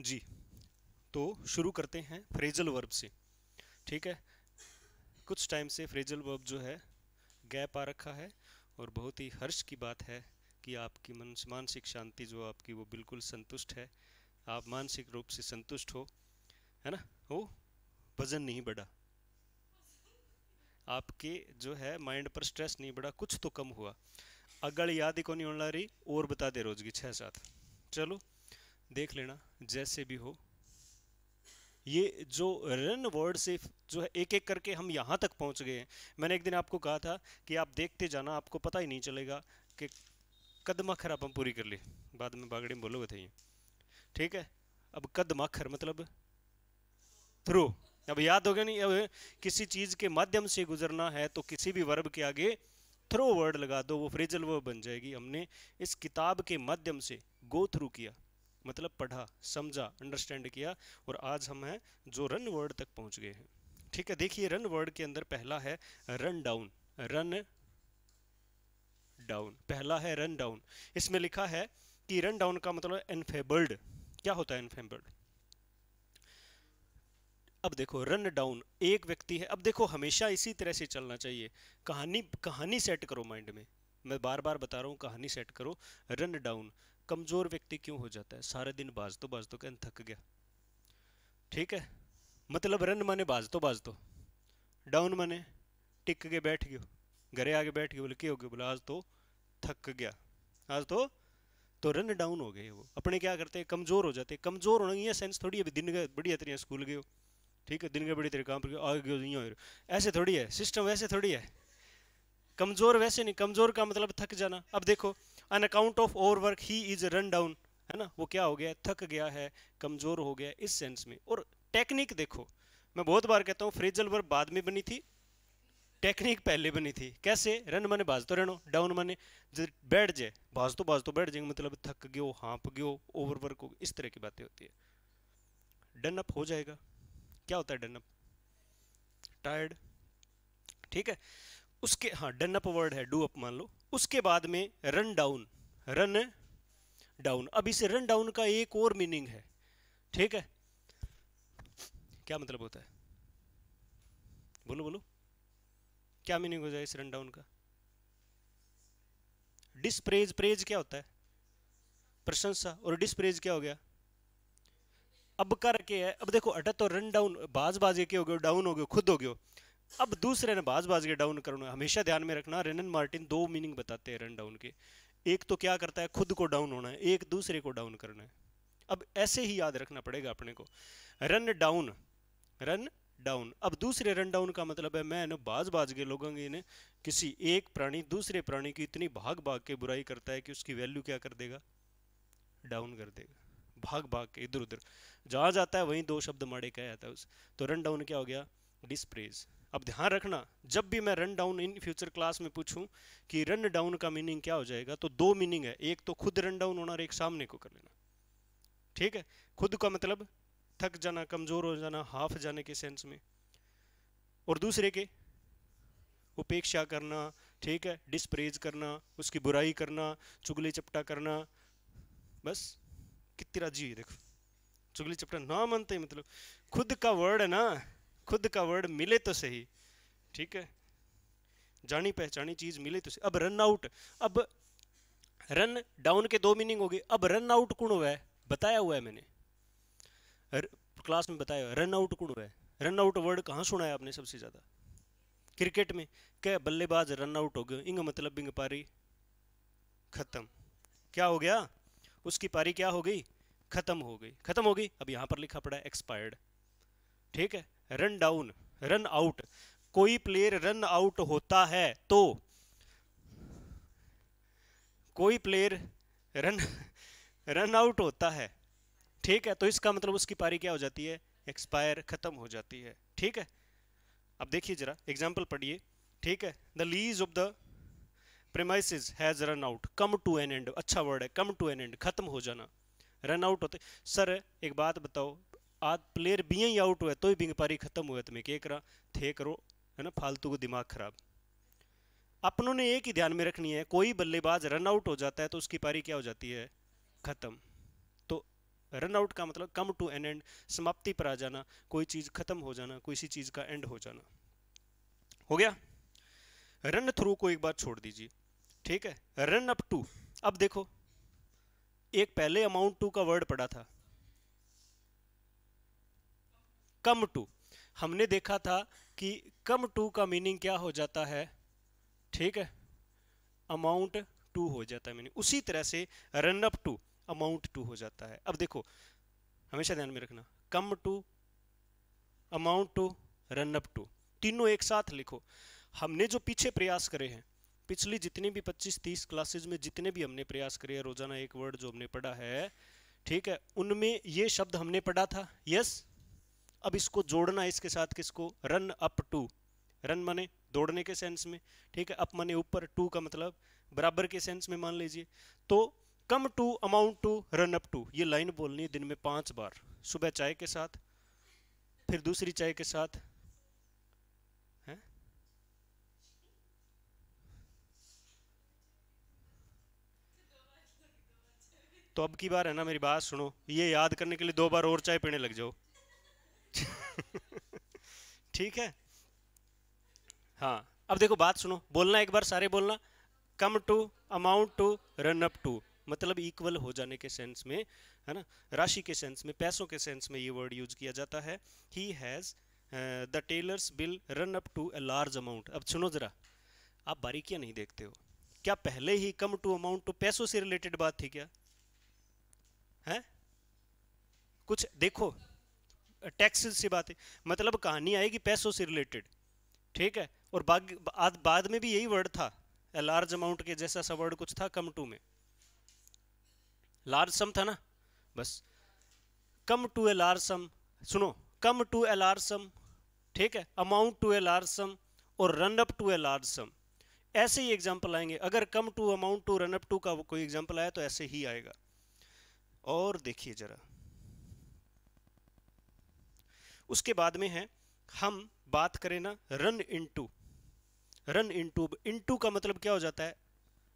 जी। तो शुरू करते हैं फ्रेजल वर्ब से, ठीक है? कुछ टाइम से फ्रेजल वर्ब जो है, गैप आ रखा है और बहुत ही हर्ष की बात है कि आपकी मन, मानसिक शांति जो आपकी वो बिल्कुल संतुष्ट है। आप मानसिक रूप से संतुष्ट हो, है ना? हो? वज़न नहीं बढ़ा। आपके जो है माइंड पर स्ट्रेस नहीं बढ़ा, कुछ तो कम हुआ। अगल याद ही को नहीं होने रही, और बता दे रोज की छः सात। चलो देख लेना, जैसे भी हो। ये जो रन वर्ड से जो है एक एक करके हम यहाँ तक पहुँच गए हैं। मैंने एक दिन आपको कहा था कि आप देखते जाना, आपको पता ही नहीं चलेगा कि कदमाखर आप हम पूरी कर ली। बाद में बागड़ी में बोलोगे थे ये। ठीक है? अब कदमाखर मतलब थ्रू अब याद हो गया नहीं? अब किसी चीज़ के माध्यम से गुजरना है तो किसी भी वर्ब के आगे थ्रो वर्ड लगा दो, वो फ्रेजल वर्ब बन जाएगी। हमने इस किताब के माध्यम से गो थ्रू किया। मतलब पढ़ा, समझा अंडरस्टैंड किया और आज हम हैं जो रन वर्ड तक पहुँच गए हैं। ठीक है, देखिए रन वर्ड के अंदर पहला है रन डाउन रन डाउन पहला है रन डाउन इसमें लिखा है कि रन डाउन का मतलब एनफेबल्ड क्या होता है एनफेबल्ड अब देखो रन डाउन एक व्यक्ति है। अब देखो, हमेशा इसी तरह से चलना चाहिए। कहानी कहानी सेट करो माइंड में। मैं बार बार बता रहा हूँ, कहानी सेट करो। रन डाउन कमज़ोर व्यक्ति क्यों हो जाता है? सारे दिन बाज तो बाज तो कहन थक गया। ठीक है? मतलब रन माने बाज तो बाज तो डाउन माने टिक के बैठ गयो। घरे आगे बैठ गए बोले, क्या हो गया? बोले, आज तो थक गया। आज तो तो रन डाउन हो गए वो। अपने क्या करते हैं? कमज़ोर हो जाते हैं। कमज़ोर होना ये सेंस थोड़ी है दिन गए, बढ़िया तरीके स्कूल गए ठीक है? दिन के बड़ी तेरे काम पर आगे गयो ऐसे थोड़ी है सिस्टम वैसे थोड़ी है। कमज़ोर वैसे नहीं, कमज़ोर का मतलब थक जाना। अब देखो on account of over work he is run down है ना? वो क्या हो गया? थक गया है, कमज़ोर हो गया, इस सेंस में। और टेक्निक देखो। मैं बहुत बार कहता हूँ फ्रेजल वर्क बाद में बनी थी टेक्निक पहले बनी थी। कैसे? रन माने बाज तो रहनो डाउन माने बैठ जाए। बाज तो बाज तो बैठ जाएँगे मतलब थक गयो, हाँप गयो ओवर वर्क हो इस तरह की बातें होती है। डन अप हो जाएगा। क्या होता है डन अप टायर्ड ठीक है? उसके हाँ डन अप वर्ड है डू अप मान लो। उसके बाद में रन डाउन रन डाउन अब इसे रन डाउन का एक और मीनिंग है। ठीक है? क्या मतलब होता है? बोलो बोलो। क्या मीनिंग हो जाए इस रन डाउन का? डिस्प्रेज प्रेज क्या होता है? प्रशंसा। और डिस्प्रेज क्या हो गया? अब कर के है। अब देखो अटा तो रन डाउन बाज बाज के हो गए डाउन हो गयो खुद हो गयो अब दूसरे ने बाज बाज के डाउन करना हमेशा ध्यान में रखना रेनन मार्टिन दो मीनिंग बताते हैं रन डाउन के। एक तो क्या करता है? खुद को डाउन होना है, एक दूसरे को डाउन करना है। अब ऐसे ही याद रखना पड़ेगा अपने को। रन डाउन रन डाउन अब दूसरे रन डाउन का मतलब है, मैं ना बाज बाज के लोगों के ने किसी एक प्राणी, दूसरे प्राणी की इतनी भाग भाग के बुराई करता है कि उसकी वैल्यू क्या कर देगा? डाउन कर देगा। भाग भाग के इधर उधर जहाँ जाता है, वहीं दो शब्द माड़े कह जाता है उस। तो रन डाउन क्या हो गया? डिस्प्रेज अब ध्यान रखना, जब भी मैं run down in future class में पूछूँ कि रन डाउन का मीनिंग क्या हो जाएगा तो दो मीनिंग है। एक तो खुद रन डाउन होना और एक सामने को कर लेना। ठीक है? खुद का मतलब थक जाना, कमज़ोर हो जाना हाफ़ जाने के सेंस में। और दूसरे के, उपेक्षा करना, ठीक है? डिस्प्रेज करना, उसकी बुराई करना, चुगली चपटा करना। बस, कितनी राज़ी देखो। चुगली चपटा ना मानते मतलब खुद का वर्ड है ना। खुद का वर्ड मिले तो सही, ठीक है? जानी पहचानी चीज़ मिले तो सही। अब रन आउट अब रन डाउन के दो मीनिंग हो गए। अब रन आउट कौन हुआ है? बताया हुआ है मैंने। क्लास में बताया रन आउट कौन हुआ है? रन आउट वर्ड कहाँ सुना है आपने सबसे ज़्यादा? क्रिकेट में। क्या बल्लेबाज रन आउट हो गए? इंग मतलब बिंग पारी खत्म। क्या हो गया? उसकी पारी क्या हो गई? खत्म हो गई। खत्म हो गई। अब यहाँ पर लिखा पड़ा एक्सपायर्ड ठीक है? रन डाउन रन आउट कोई प्लेयर रन आउट होता है तो कोई प्लेयर रन रन आउट होता है। ठीक है तो इसका मतलब उसकी पारी क्या हो जाती है? एक्सपायर खत्म हो जाती है। ठीक है? अब देखिए जरा एग्ज़ाम्पल पढ़िए। ठीक है? The lease of the premises has run out come to an end अच्छा वर्ड है कम टू एन एंड खत्म हो जाना। रन आउट होते सर एक बात बताओ आज प्लेयर भी ही आउट हुआ तो ही बिंग पारी खत्म हुआ तुम्हें क्या करा? थे करो, है ना? फालतू को दिमाग खराब। अपनों ने एक ही ध्यान में रखनी है, कोई बल्लेबाज रन आउट हो जाता है तो उसकी पारी क्या हो जाती है? खत्म। तो रन आउट का मतलब कम टू एन एंड समाप्ति पर आ जाना, कोई चीज़ खत्म हो जाना किसी चीज़ का एंड हो जाना। हो गया? रन थ्रू को एक बार छोड़ दीजिए। ठीक है? रन अप टू अब देखो, एक पहले अमाउंट टू का वर्ड पड़ा था। Come to. हमने देखा था कि कम टू का मीनिंग क्या हो जाता है? ठीक है? अमाउंट टू हो जाता है मीनिंग। उसी तरह से run up to, amount to हो जाता है। अब देखो, हमेशा ध्यान में रखना। Come to, amount to, run up to. तीनों एक साथ लिखो। हमने जो पीछे प्रयास करे हैं, पिछली जितनी भी 25-30 क्लासेज में जितने भी हमने प्रयास करे रोज़ाना एक वर्ड जो हमने पढ़ा है, ठीक है, उनमें ये शब्द हमने पढ़ा था। यस? अब इसको जोड़ना, इसके साथ किसको? रन अप टू रन माने दौड़ने के सेंस में। ठीक है अप माने ऊपर टू का मतलब बराबर के सेंस में मान लीजिए। तो come to amount to run up to ये लाइन बोलनी है दिन में पाँच बार। सुबह चाय के साथ, फिर दूसरी चाय के साथ। है? तो अब की बार है ना मेरी बात सुनो। ये याद करने के लिए दो बार और चाय पीने लग जाओ। ठीक है? हाँ अब देखो बात सुनो। बोलना एक बार, सारे बोलना। Come to amount to run up to मतलब इक्वल हो जाने के सेंस में, है ना? राशि के सेंस में, पैसों के सेंस में ये वर्ड यूज़ किया जाता है। He has the tailor's bill run up to a large amount अब सुनो जरा। आप बारीकियाँ नहीं देखते हो। क्या पहले ही कम टू अमाउंट टू पैसों से रिलेटेड बात थी क्या? है? कुछ देखो। टैक्स से बात है। मतलब कहानी आएगी पैसों से रिलेटेड ठीक है? और बाद बाद में भी यही वर्ड था। लार्ज अमाउंट के जैसा सा वर्ड कुछ था कम टू में। लार्ज सम था ना? बस। कम टू ए लार्ज सम सुनो come to a large sum ठीक है? Amount to a large sum और run up to a large sum ऐसे ही एग्ज़ाम्पल आएँगे। अगर come to amount to run up to का कोई एग्ज़ाम्पल आया तो ऐसे ही आएगा। और देखिए जरा। उसके बाद में है, हम बात करें ना run into run into into का मतलब क्या हो जाता है?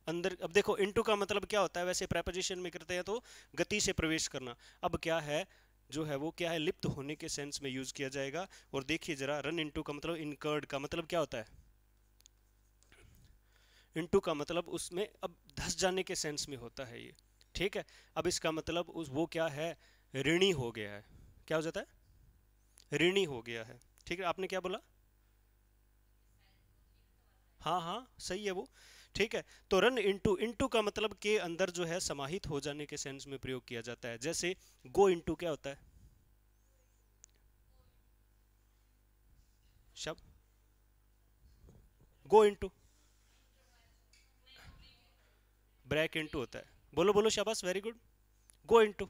अंदर, अब देखो इनटू का मतलब क्या होता है? वैसे प्रेपोजिशन में करते हैं तो गति से प्रवेश करना। अब क्या है, जो है वो क्या है? लिप्त होने के सेंस में यूज़ किया जाएगा। और देखिए जरा रन इनटू का मतलब इनकर्ड का मतलब क्या होता है? इनटू का मतलब उसमें अब धस जाने के सेंस में होता है ये। ठीक है? अब इसका मतलब उस, वो क्या है? ऋणी हो गया है। क्या हो जाता है? ऋणी हो गया है। ठीक है, आपने क्या बोला? हाँ हाँ सही है वो। ठीक है तो रन इनटू इनटू का मतलब के अंदर जो है समाहित हो जाने के सेंस में प्रयोग किया जाता है। जैसे गो इनटू क्या होता है? शब्द? गो इनटू ब्रेक इनटू होता है। बोलो बोलो शाबाश very good go into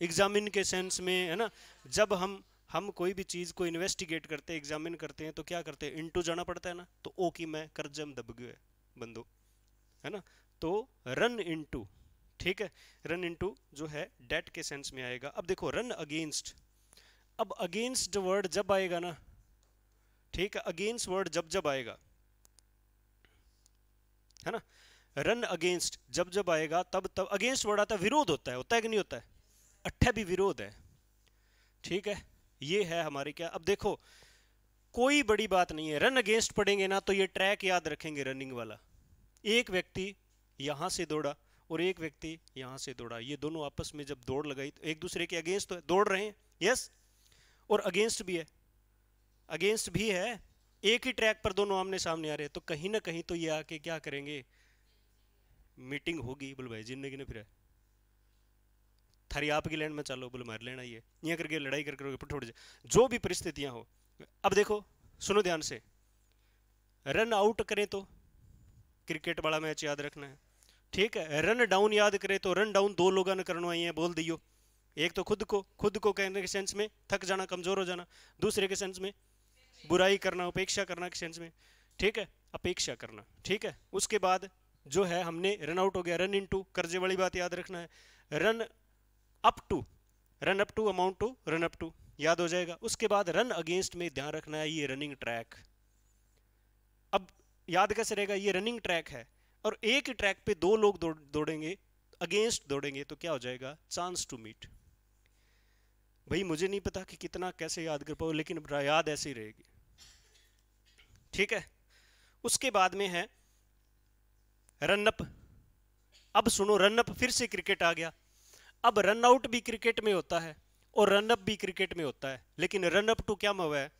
examine के सेंस में, है ना? जब हम हम कोई भी चीज़ को इन्वेस्टिगेट करते हैं एग्जामिन करते हैं तो क्या करते हैं? इनटू जाना पड़ता है ना? तो ओ की मैं कर्जम दब गए बंदो। है ना? तो रन इनटू ठीक है? रन इनटू जो है डेट के सेंस में आएगा। अब देखो रन अगेंस्ट अब अगेंस्ट वर्ड जब आएगा ना, ठीक है? अगेंस्ट वर्ड जब जब आएगा, है ना? रन अगेंस्ट जब जब आएगा, तब तब अगेंस्ट वर्ड आता है, विरोध होता है होता है कि नहीं होता है? अट्ठा भी विरोध है, ठीक है? ये है हमारी क्या? अब देखो, कोई बड़ी बात नहीं है। रन अगेंस्ट पढ़ेंगे ना तो ये ट्रैक याद रखेंगे रनिंग वाला। एक व्यक्ति यहाँ से दौड़ा और एक व्यक्ति यहाँ से दौड़ा। ये दोनों आपस में जब दौड़ लगाई तो एक दूसरे के अगेंस्ट तो दौड़ रहे हैं। यस और अगेंस्ट भी है। अगेंस्ट भी है। एक ही ट्रैक पर दोनों आमने सामने आ रहे हैं। तो कहीं ना कहीं तो ये आके क्या करेंगे? मीटिंग होगी। बोल भाई, ज़िंदगी ने फिर थारी आपकी लैंड में चलो, बोले, मार लेना ये यहाँ करके लड़ाई कर करोगे छोड़ जाए जो। भी परिस्थितियाँ हो, अब देखो, सुनो ध्यान से। रन आउट करें तो क्रिकेट वाला मैच याद रखना है। ठीक है रन डाउन याद करें तो रन डाउन दो लोगों ने करवाई है, बोल दियो। एक तो खुद को खुद को कहने के सेंस में, थक जाना, कमज़ोर हो जाना। दूसरे के सेंस में, बुराई करना, उपेक्षा करना के सेंस में। ठीक है, अपेक्षा करना। ठीक है, उसके बाद जो है, हमने रन आउट हो गया। रन इन टू कर्जे वाली बात याद रखना है। Run up to run up to amount to run up to याद हो जाएगा। उसके बाद रन अगेंस्ट में ध्यान रखना है, ये रनिंग ट्रैक अब याद कैसे रहेगा, ये रनिंग ट्रैक है, और एक ही ट्रैक पे दो लोग दौड़ेंगे अगेंस्ट दौड़ेंगे तो क्या हो जाएगा चांस टू मीट भाई, मुझे नहीं पता कि कितना कैसे याद कर पाओ लेकिन याद ऐसे ही रहेगी। ठीक है? उसके बाद में है रनअप अब सुनो रनअप फिर से क्रिकेट आ गया। अब रन आउट भी क्रिकेट में होता है और रनअप भी क्रिकेट में होता है। लेकिन रनअप टू क्या हुआ है?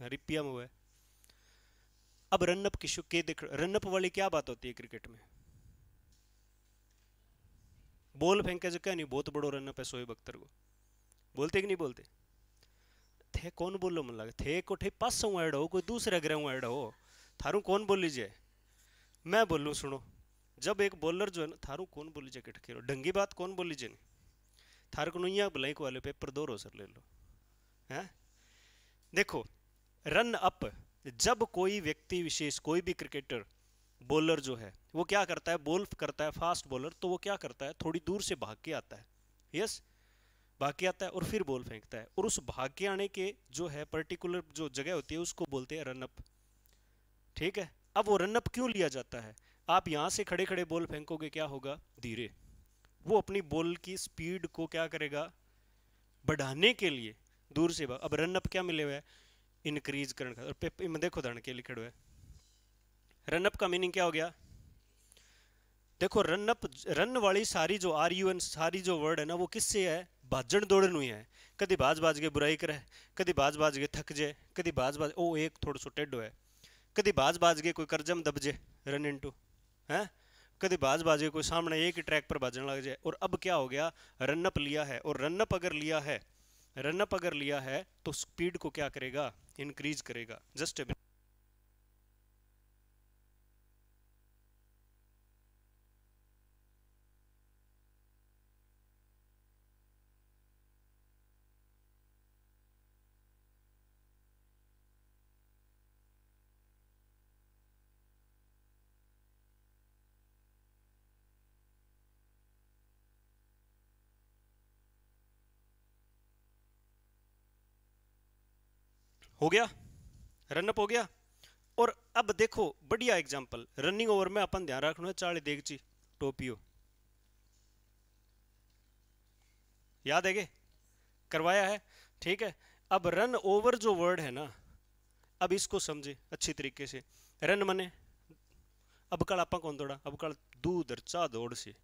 रिपिया हुआ है। अब रनअप की के देख रनअप वाली क्या बात होती है क्रिकेट में? बॉल फेंके जो क्या नहीं, बहुत बड़ो रनअप है सोएब अख्तर को। बोलते कि नहीं बोलते? थे कौन बोलो मन लगे? थे को ठे पास ऐड हो, कोई दूसरे ग्रह ऐड हो। थारू कौन बोल लीजिए मैं बोलूँ, सुनो। जब एक बॉलर जो है ना, थारू कौन बोली जाए खेलो ढंगी बात कौन बोली जाए थार को नहीं बुलाई को वाले पेपर दो रो सर ले लो। है? देखो रन अप जब कोई व्यक्ति विशेष, कोई भी क्रिकेटर बॉलर जो है, वो क्या करता है? बॉल करता है फास्ट बॉलर तो वो क्या करता है? थोड़ी दूर से भाग के आता है। यस भाग के आता है और फिर बॉल फेंकता है। और उस भाग के आने के जो है पर्टिकुलर जो जगह होती है, उसको बोलते हैं रनअप ठीक है? अब वो रनअप क्यों लिया जाता है? आप यहाँ से खड़े खड़े बॉल फेंकोगे, क्या होगा? धीरे। वो अपनी बॉल की स्पीड को क्या करेगा? बढ़ाने के लिए दूर से अब रनअप क्या मिले हुए है? इनक्रीज करने का। और देखो धरण के लिखे हुए रनअप का मीनिंग क्या हो गया? देखो, रनअप, रन वाली सारी जो आर यू एन सारी जो वर्ड है ना, वो किससे है? भाजन दौड़न हुई है। कभी बाज बाज के बुराई करे, कभी बाज बाज के थक जाए, कभी बाज बाज ओ, एक थोड़ा सो टेढ़ो है। कभी बाज बाज के कोई करजम दब जाए रन इनटू है? कभी बाज बाजे कोई सामने एक ही ट्रैक पर बाजन लग जाए, और अब क्या हो गया? रनअप लिया है, और रनअप अगर लिया है रनअप अगर लिया है तो स्पीड को क्या करेगा? इंक्रीज करेगा जस्ट हो गया रनअप हो गया। और अब देखो, बढ़िया एग्जांपल रनिंग ओवर में अपन ध्यान रखना है चाली देगची टोपियो। याद है करवाया है, ठीक है। अब रन ओवर जो वर्ड है ना, अब इसको समझे अच्छी तरीके से। रन मने, अब कल आप कौन दौड़ा? अब कल दूध चा दौड़ से।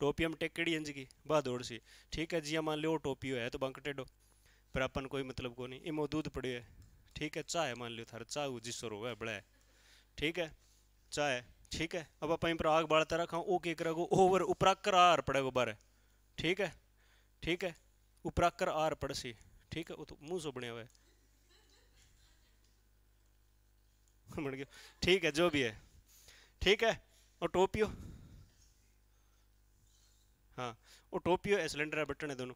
टोपियम टेकड़ी अंज की बा दौड़ सी। ठीक है जी मान लो टोपियो है तो बंक टेडो। पर अपन कोई मतलब को नहीं, इमो दूध पड़े है। ठीक है, चाय मान लियो, थारे चाय जिसो रोवे बड़ा। ठीक है, चाय, ठीक है। अब आप पर आग बाढ़ता रखा ओ के करेगो ओवर उपराकर आर पड़ेगो बारे। ठीक है ठीक है उपराकर आर पड़सी ठीक है, वो तो मुँह सो बने हुए। ठीक है, जो भी है। ठीक है, और टोपियो? हाँ वो टोपियो है सिलेंडर है, बटन है दोनों।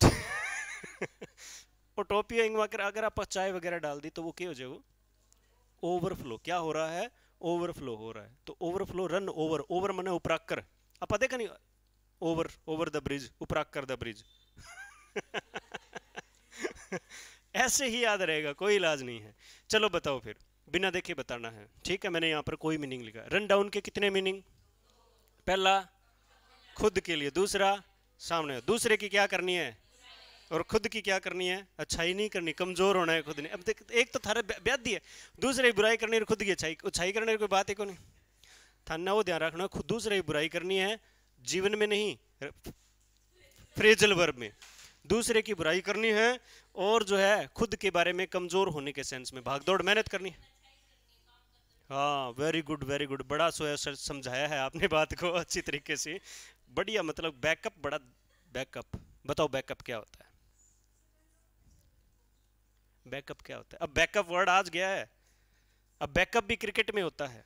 और टॉपी अगर अगर आप चाय वगैरह डाल दी तो वो क्या हो जाएगा? ओवरफ्लो क्या हो रहा है? ओवरफ्लो हो रहा है. तो ओवरफ्लो रन ओवर ओवर मने उपराकर आप देखा नहीं? ओवर ओवर द ब्रिज उपराकर द ब्रिज ऐसे ही याद रहेगा. कोई इलाज नहीं है. चलो बताओ फिर. बिना देखे बताना है. ठीक है? मैंने यहाँ पर कोई मीनिंग लिखा. रन डाउन के कितने मीनिंग पहला, खुद के लिए. दूसरा, सामने. दूसरे की क्या करनी है? और खुद की क्या करनी है? अच्छाई नहीं करनी, कमज़ोर होना है खुद ने। अब देख, एक तो थारे ब्यादी है, दूसरे की बुराई करनी है खुद की अच्छाई। अच्छाई करने की कोई बात है को नहीं थाना वो ध्यान रखना खुद दूसरे की बुराई करनी है, जीवन में नहीं फ्रेजल वर्ब में। दूसरे की बुराई करनी है और जो है, खुद के बारे में कमज़ोर होने के सेंस में। भागदौड़ मेहनत करनी है। हाँ वेरी गुड वेरी गुड बड़ा सो समझाया है आपने बात को अच्छी तरीके से। बढ़िया मतलब बैकअप बड़ा बैकअप बताओ बैकअप क्या होता है? बैकअप क्या होता है? अब बैकअप वर्ड आज गया है। अब बैकअप भी क्रिकेट में होता है।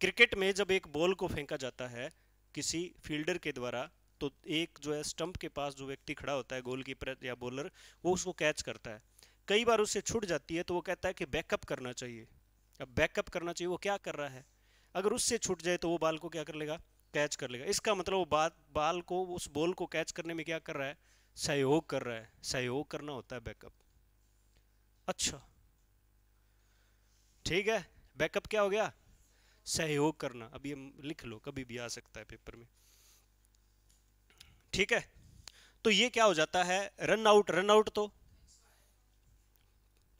क्रिकेट में जब एक बॉल को फेंका जाता है किसी फील्डर के द्वारा तो एक जो है स्टंप के पास जो व्यक्ति खड़ा होता है, गोलकीपर या बॉलर, वो उसको कैच करता है। कई बार उससे छूट जाती है तो वो कहता है कि बैकअप करना चाहिए। अब बैकअप करना चाहिए, वो क्या कर रहा है? अगर उससे छूट जाए तो वो बाल को क्या कर लेगा? कैच कर लेगा। इसका मतलब वो बात बाल को, उस बॉल को कैच करने में क्या कर रहा है? सहयोग कर रहा है, सहयोग करना होता है बैकअप अच्छा। ठीक है बैकअप क्या हो गया? सहयोग करना। अब ये लिख लो, कभी भी आ सकता है पेपर में। ठीक है तो ये क्या हो जाता है? रन आउट रन आउट तो।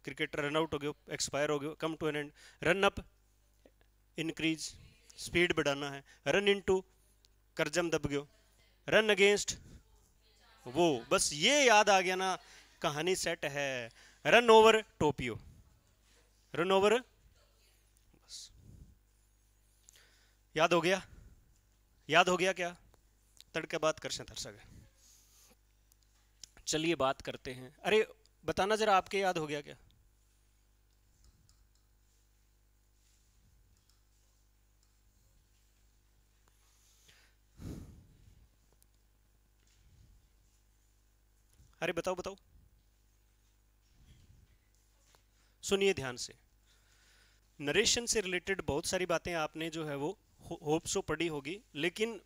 क्रिकेटर रन आउट हो गया एक्सपायर हो गया come to an end run up increase speed बढ़ाना है। रन इन टू करजम दब गयो। रन अगेंस्ट वो, बस ये याद आ गया ना, कहानी सेट है रन ओवर टोपियो रन ओवर बस। याद हो गया? याद हो गया क्या? तड़के बात कर सर सके चलिए बात करते हैं। अरे, बताना जरा आपके याद हो गया क्या? अरे बताओ बताओ। सुनिए ध्यान से। नरेशन से रिलेटेड बहुत सारी बातें आपने जो है वो होप सो पढ़ी होगी, लेकिन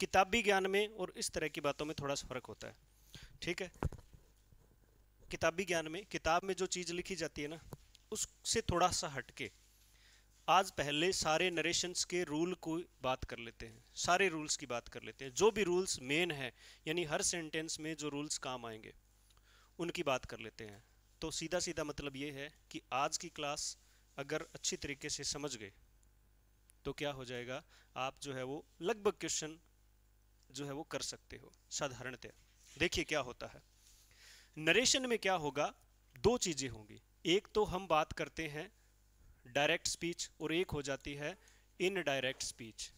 किताबी ज्ञान में और इस तरह की बातों में थोड़ा सा फ़र्क होता है। ठीक है? किताबी ज्ञान में, किताब में जो चीज़ लिखी जाती है ना, उससे थोड़ा सा हटके आज पहले सारे नरेशंस के रूल को बात कर लेते हैं, सारे रूल्स की बात कर लेते हैं। जो भी रूल्स मेन है, यानी हर सेंटेंस में जो रूल्स काम आएँगे, उनकी बात कर लेते हैं। तो सीधा सीधा मतलब ये है कि आज की क्लास अगर अच्छी तरीके से समझ गए तो क्या हो जाएगा? आप जो है वो लगभग क्वेश्चन जो है वो कर सकते हो साधारणतः देखिए क्या होता है। नरेशन में क्या होगा? दो चीज़ें होंगी। एक तो हम बात करते हैं डायरेक्ट स्पीच और एक हो जाती है इनडायरेक्ट स्पीच।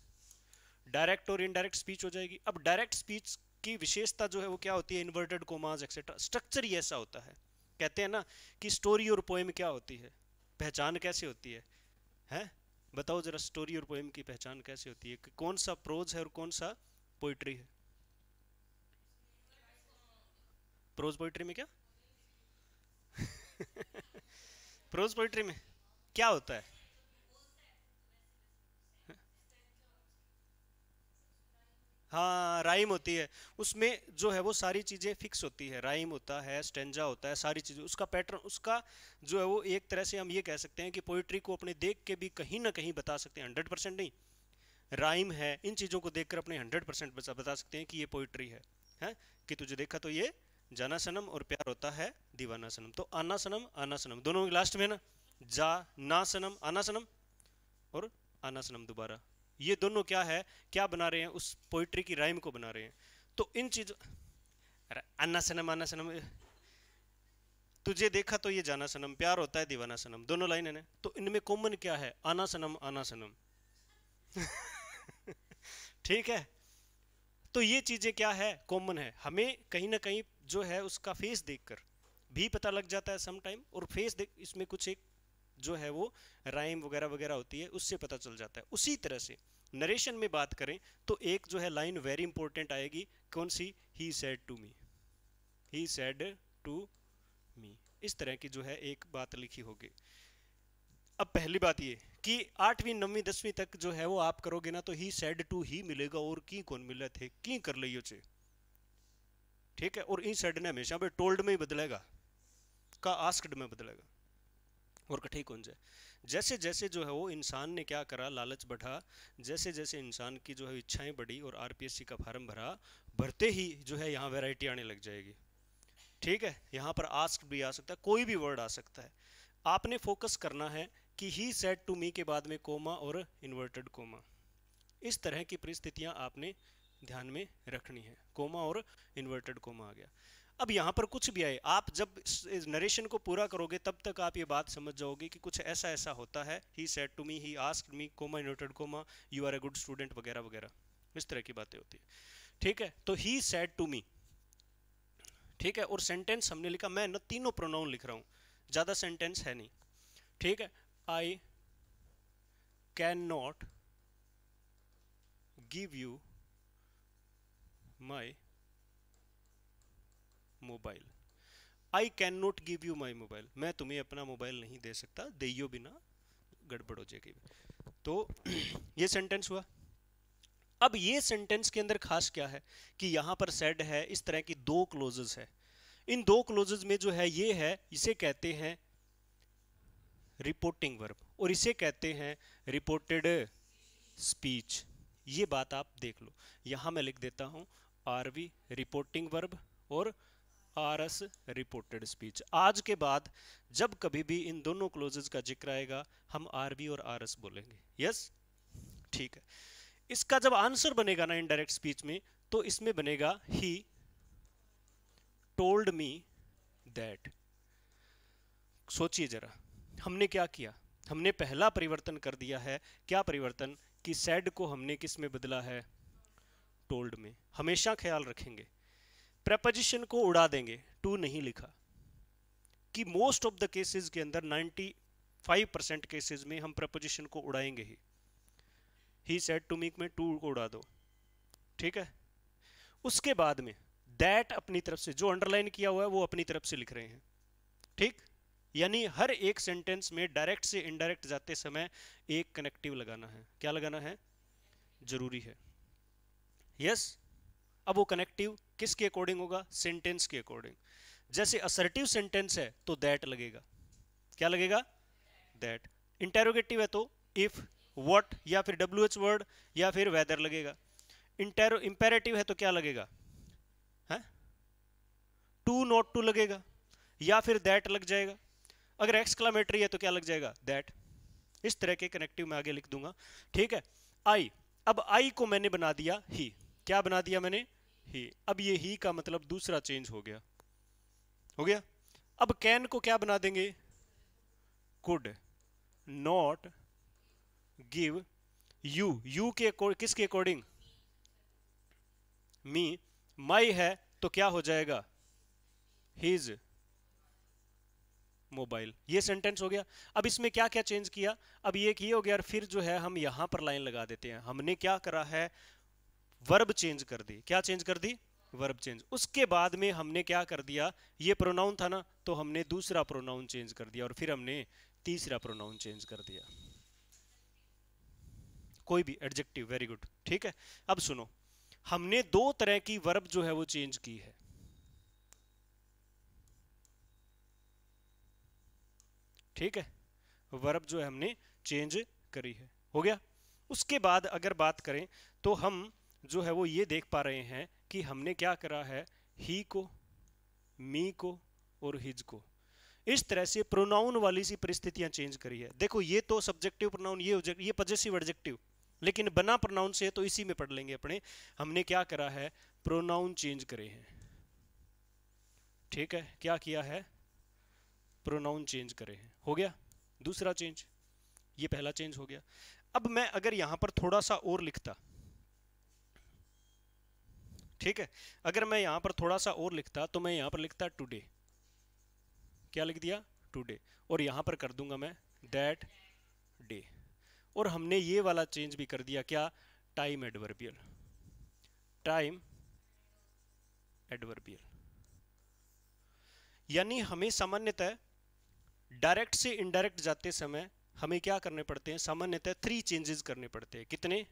डायरेक्ट और इनडायरेक्ट स्पीच हो जाएगी। अब डायरेक्ट स्पीच की विशेषता जो है वो क्या होती है? इन्वर्टेड कोमाज एक्सेट्रा स्ट्रक्चर ही ऐसा होता है। कहते हैं ना कि स्टोरी और पोएम क्या होती है? पहचान कैसे होती है? हैं? बताओ जरा स्टोरी और पोएम की पहचान कैसे होती है? कि कौन सा प्रोज है और कौन सा पोइट्री है? प्रोज पोइट्री में क्या? प्रोज पोइट्री में? क्या होता है? हाँ राइम होती है। उसमें जो है वो सारी चीज़ें फिक्स होती है। राइम होता है, स्टेंजा होता है, सारी चीज़ें। उसका पैटर्न, उसका जो है वो एक तरह से हम ये कह सकते हैं कि पोइट्री को अपने देख के भी कहीं ना कहीं बता सकते हैं। हंड्रेड परसेंट नहीं। राइम है, इन चीज़ों को देखकर अपने हंड्रेड परसेंट बता सकते हैं कि ये पोइट्री है। है? कि तुझे देखा तो ये, जाना सनम और प्यार होता है, दीवाना सनम। तो आना सनम आना सनम। दोनों लास्ट में ना? जा ना सनम आना सनम और आना सनम दोबारा। ये दोनों क्या है? क्या बना रहे हैं? उस पोइट्री की राइम को बना रहे हैं। तो इन चीज़ों अन्ना सनम आना सनम तुझे देखा तो ये जाना सनम प्यार होता है दीवाना सनम दोनों लाइन है तो इनमें कॉमन क्या है? आना सनम आना सनम ठीक है? तो ये चीज़ें क्या है? कॉमन है। हमें कहीं ना कहीं जो है उसका फेस देखकर भी पता लग जाता है सम टाइम और फेस देख इसमें कुछ एक जो है वो राइम वगैरह वगैरह होती है, उससे पता चल जाता है। उसी तरह से नरेशन में बात करें तो एक जो है लाइन वेरी इंपॉर्टेंट आएगी, कौन सी? He said to me he said to me इस तरह की जो है एक बात लिखी होगी। अब पहली बात ये कि आठवीं, नवीं, दसवीं तक जो है वो आप करोगे ना तो ही सेड टू ही मिलेगा और की कौन मिले थे? की कर लियो चे ठीक है? और इन सेड ने हमेशा टोल्ड में ही बदलेगा। का आस्क्ड में बदलेगा। और कठिन कौन जाए जैसे जैसे जो है वो इंसान ने क्या करा, लालच बढ़ा जैसे जैसे इंसान की जो है इच्छाएँ बढ़ी और आरपीएससी का फार्म भरा भरते ही जो है यहाँ वेराइटी आने लग जाएगी। ठीक है? यहाँ पर आस्क भी आ सकता है, कोई भी वर्ड आ सकता है। आपने फोकस करना है कि ही सेट टू मी के बाद में कोमा और इन्वर्टेड कोमा इस तरह की परिस्थितियाँ आपने ध्यान में रखनी है। कोमा और इन्वर्टेड कोमा आ गया। अब यहाँ पर कुछ भी आए, आप जब इस नरेशन को पूरा करोगे, तब तक आप ये बात समझ जाओगे कि कुछ ऐसा ऐसा होता है। He said to me he ask me comma inverted comma you are a good student वगैरह वगैरह। इस तरह की बातें होती है। ठीक है? तो ही सेट टू मी ठीक है? और सेंटेंस हमने लिखा, मैं ना तीनों प्रोनाउन लिख रहा हूँ। ज़्यादा सेंटेंस है नहीं। ठीक है? I can not give you my mobile. I can not give you my mobile मैं तुम्हें अपना मोबाइल नहीं दे सकता देयो बिना गड़बड़ हो जाएगी। तो ये सेंटेंस हुआ। अब ये सेंटेंस के अंदर खास क्या है कि यहाँ पर सेड है, इस तरह की दो क्लोजेस है। इन दो क्लोजेस में जो है, ये है, इसे कहते हैं रिपोर्टिंग वर्ब और इसे कहते हैं रिपोर्टेड स्पीच ये बात आप देख लो। यहाँ मैं लिख देता हूँ आर वी रिपोर्टिंग वर्ब और आर एस रिपोर्टेड स्पीच आज के बाद जब कभी भी इन दोनों क्लोजेज का ज़िक्र आएगा, हम आर वी और आर एस बोलेंगे। यस ठीक है। इसका जब आंसर बनेगा ना इनडायरेक्ट स्पीच में तो इसमें बनेगा ही टोल्ड मी दैट सोचिए जरा, हमने क्या किया? हमने पहला परिवर्तन कर दिया है। क्या परिवर्तन? कि सैड को हमने किसमें बदला है? टोल्ड में। हमेशा ख्याल रखेंगे। प्रपोजिशन को उड़ा देंगे टू नहीं लिखा। कि मोस्ट ऑफ़ द केसेस के अंदर 95 परसेंट केसेस में हम प्रपोजिशन को उड़ाएँगे ही। ही सेड टू मीक में टू को उड़ा दो। ठीक है? उसके बाद में दैट अपनी तरफ़ से, जो अंडरलाइन किया हुआ है, वो अपनी तरफ़ से लिख रहे हैं। ठीक? यानी हर एक सेंटेंस में डायरेक्ट से इनडायरेक्ट जाते समय एक कनेक्टिव लगाना है। क्या लगाना है? ज़रूरी है। यस अब वो कनेक्टिव किसके अकॉर्डिंग होगा? सेंटेंस के अकॉर्डिंग जैसे असर्टिव सेंटेंस है तो दैट लगेगा। क्या लगेगा? दैट इंटेरोगेटिव है तो इफ़ व्हाट या फिर डब्ल्यू एच वर्ड या फिर वेदर लगेगा। इंटेरो इंपेरेटिव है तो क्या लगेगा? है? टू नॉट टू लगेगा। या फिर दैट लग जाएगा। अगर एक्सक्लामेटरी है तो क्या लग जाएगा? दैट इस तरह के कनेक्टिव में आगे लिख दूँगा। ठीक है? आई अब आई को मैंने बना दिया ही क्या बना दिया मैंने? ही। अब ये ही का मतलब दूसरा चेंज हो गया। हो गया? अब कैन को क्या बना देंगे? Could not give you you के किसके अकॉर्डिंग मी माई है तो क्या हो जाएगा? हिज मोबाइल ये सेंटेंस हो गया। अब इसमें क्या क्या चेंज किया? अब ये किए हो गया और फिर जो है हम यहाँ पर लाइन लगा देते हैं। हमने क्या करा है? वर्ब चेंज कर दी। क्या चेंज कर दी? वर्ब चेंज उसके बाद में हमने क्या कर दिया? ये प्रोनाउन था ना तो हमने दूसरा प्रोनाउन चेंज कर दिया और फिर हमने तीसरा प्रोनाउन चेंज कर दिया। कोई भी एडजेक्टिव वेरी गुड ठीक है? अब सुनो। हमने दो तरह की वर्ब जो है वो चेंज की है। ठीक है? वर्ब जो है हमने चेंज करी है। हो गया? उसके बाद अगर बात करें तो हम जो है वो ये देख पा रहे हैं कि हमने क्या करा है ही को मी को और हिज को। इस तरह से प्रोनाउन वाली सी परिस्थितियाँ चेंज करी है। देखो, ये तो सब्जेक्टिव प्रोनाउन ये ये पॉजिटिव एडजेक्टिव लेकिन बना प्रोनाउन से तो इसी में पढ़ लेंगे अपने। हमने क्या करा है प्रोनाउन चेंज करे हैं। ठीक है, क्या किया है? प्रोनाउन चेंज करे हैं। हो गया? दूसरा चेंज ये पहला चेंज हो गया। अब मैं अगर यहाँ पर थोड़ा सा और लिखता। ठीक है? अगर मैं यहाँ पर थोड़ा सा और लिखता तो मैं यहाँ पर लिखता टुडे क्या लिख दिया? टुडे और यहाँ पर कर दूँगा मैं दैट डे और हमने ये वाला चेंज भी कर दिया क्या? टाइम एडवर्बियल टाइम एडवर्बियल यानी हमें सामान्यतः डायरेक्ट से इनडायरेक्ट जाते समय हमें क्या करने पड़ते हैं? सामान्यतः थ्री चेंजेस करने पड़ते हैं। कितने?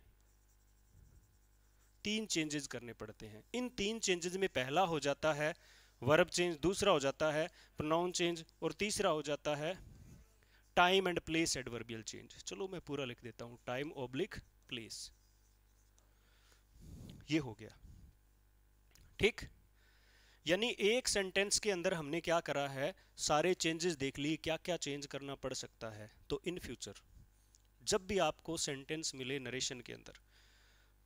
तीन चेंजेस करने पड़ते हैं। इन तीन चेंजेस में पहला हो जाता है वर्ब चेंज दूसरा हो जाता है प्रोनाउन चेंज और तीसरा हो जाता है time and place adverbial change चलो मैं पूरा लिख देता हूँ। टाइम ओब्लिक प्लेस ये हो गया। ठीक? यानी एक सेंटेंस के अंदर हमने क्या करा है? सारे चेंजेस देख लिए क्या क्या चेंज करना पड़ सकता है। तो इन फ्यूचर जब भी आपको सेंटेंस मिले नरेशन के अंदर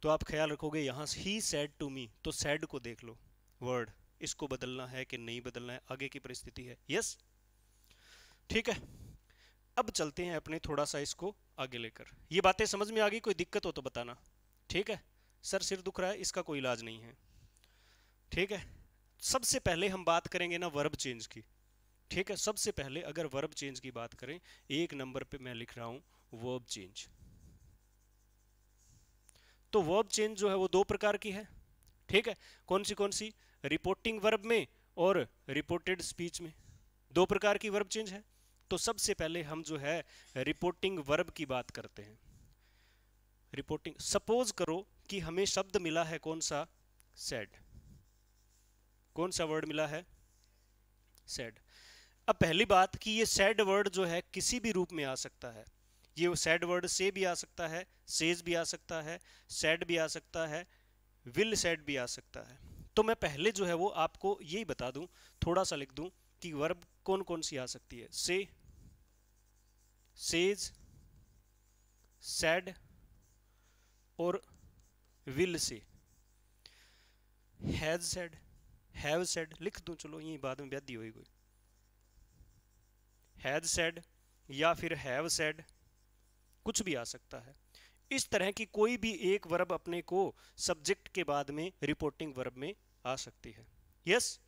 तो आप ख्याल रखोगे, यहाँ ही सैड टू मी तो सैड को देख लो। वर्ड इसको बदलना है कि नहीं बदलना है, आगे की परिस्थिति है। यस ठीक है? अब चलते हैं अपने थोड़ा सा इसको आगे लेकर। ये बातें समझ में आ गई? कोई दिक्कत हो तो बताना। ठीक है? सर, सिर दुख रहा है, इसका कोई इलाज नहीं है। ठीक है? सबसे पहले हम बात करेंगे ना वर्ब चेंज की। ठीक है? सबसे पहले अगर वर्ब चेंज की बात करें, एक नंबर पे मैं लिख रहा हूँ वर्ब चेंज तो वर्ब चेंज जो है वो दो प्रकार की है। ठीक है? कौन सी कौन सी? रिपोर्टिंग वर्ब में और रिपोर्टेड स्पीच में। दो प्रकार की वर्ब चेंज है। तो सबसे पहले हम जो है रिपोर्टिंग वर्ब की बात करते हैं। रिपोर्टिंग सपोज़ करो कि हमें शब्द मिला है कौन सा? सेड कौन सा वर्ड मिला है? सैड अब पहली बात कि ये सैड वर्ड जो है किसी भी रूप में आ सकता है। ये सैड वर्ड से भी आ सकता है सेज भी आ सकता है सैड भी आ सकता है विल सेड भी आ सकता है। तो मैं पहले जो है वो आपको यही बता दूँ, थोड़ा सा लिख दूँ कि वर्ब कौन कौन सी आ सकती है। से सेज सेड और will say. Has said have said लिख दूँ, चलो यही बाद में व्याधि होगी कोई हैज़ सेड या फिर हैव सेड कुछ भी आ सकता है। इस तरह की कोई भी एक वर्ब अपने को सब्जेक्ट के बाद में रिपोर्टिंग वर्ब में आ सकती है। Yes yes?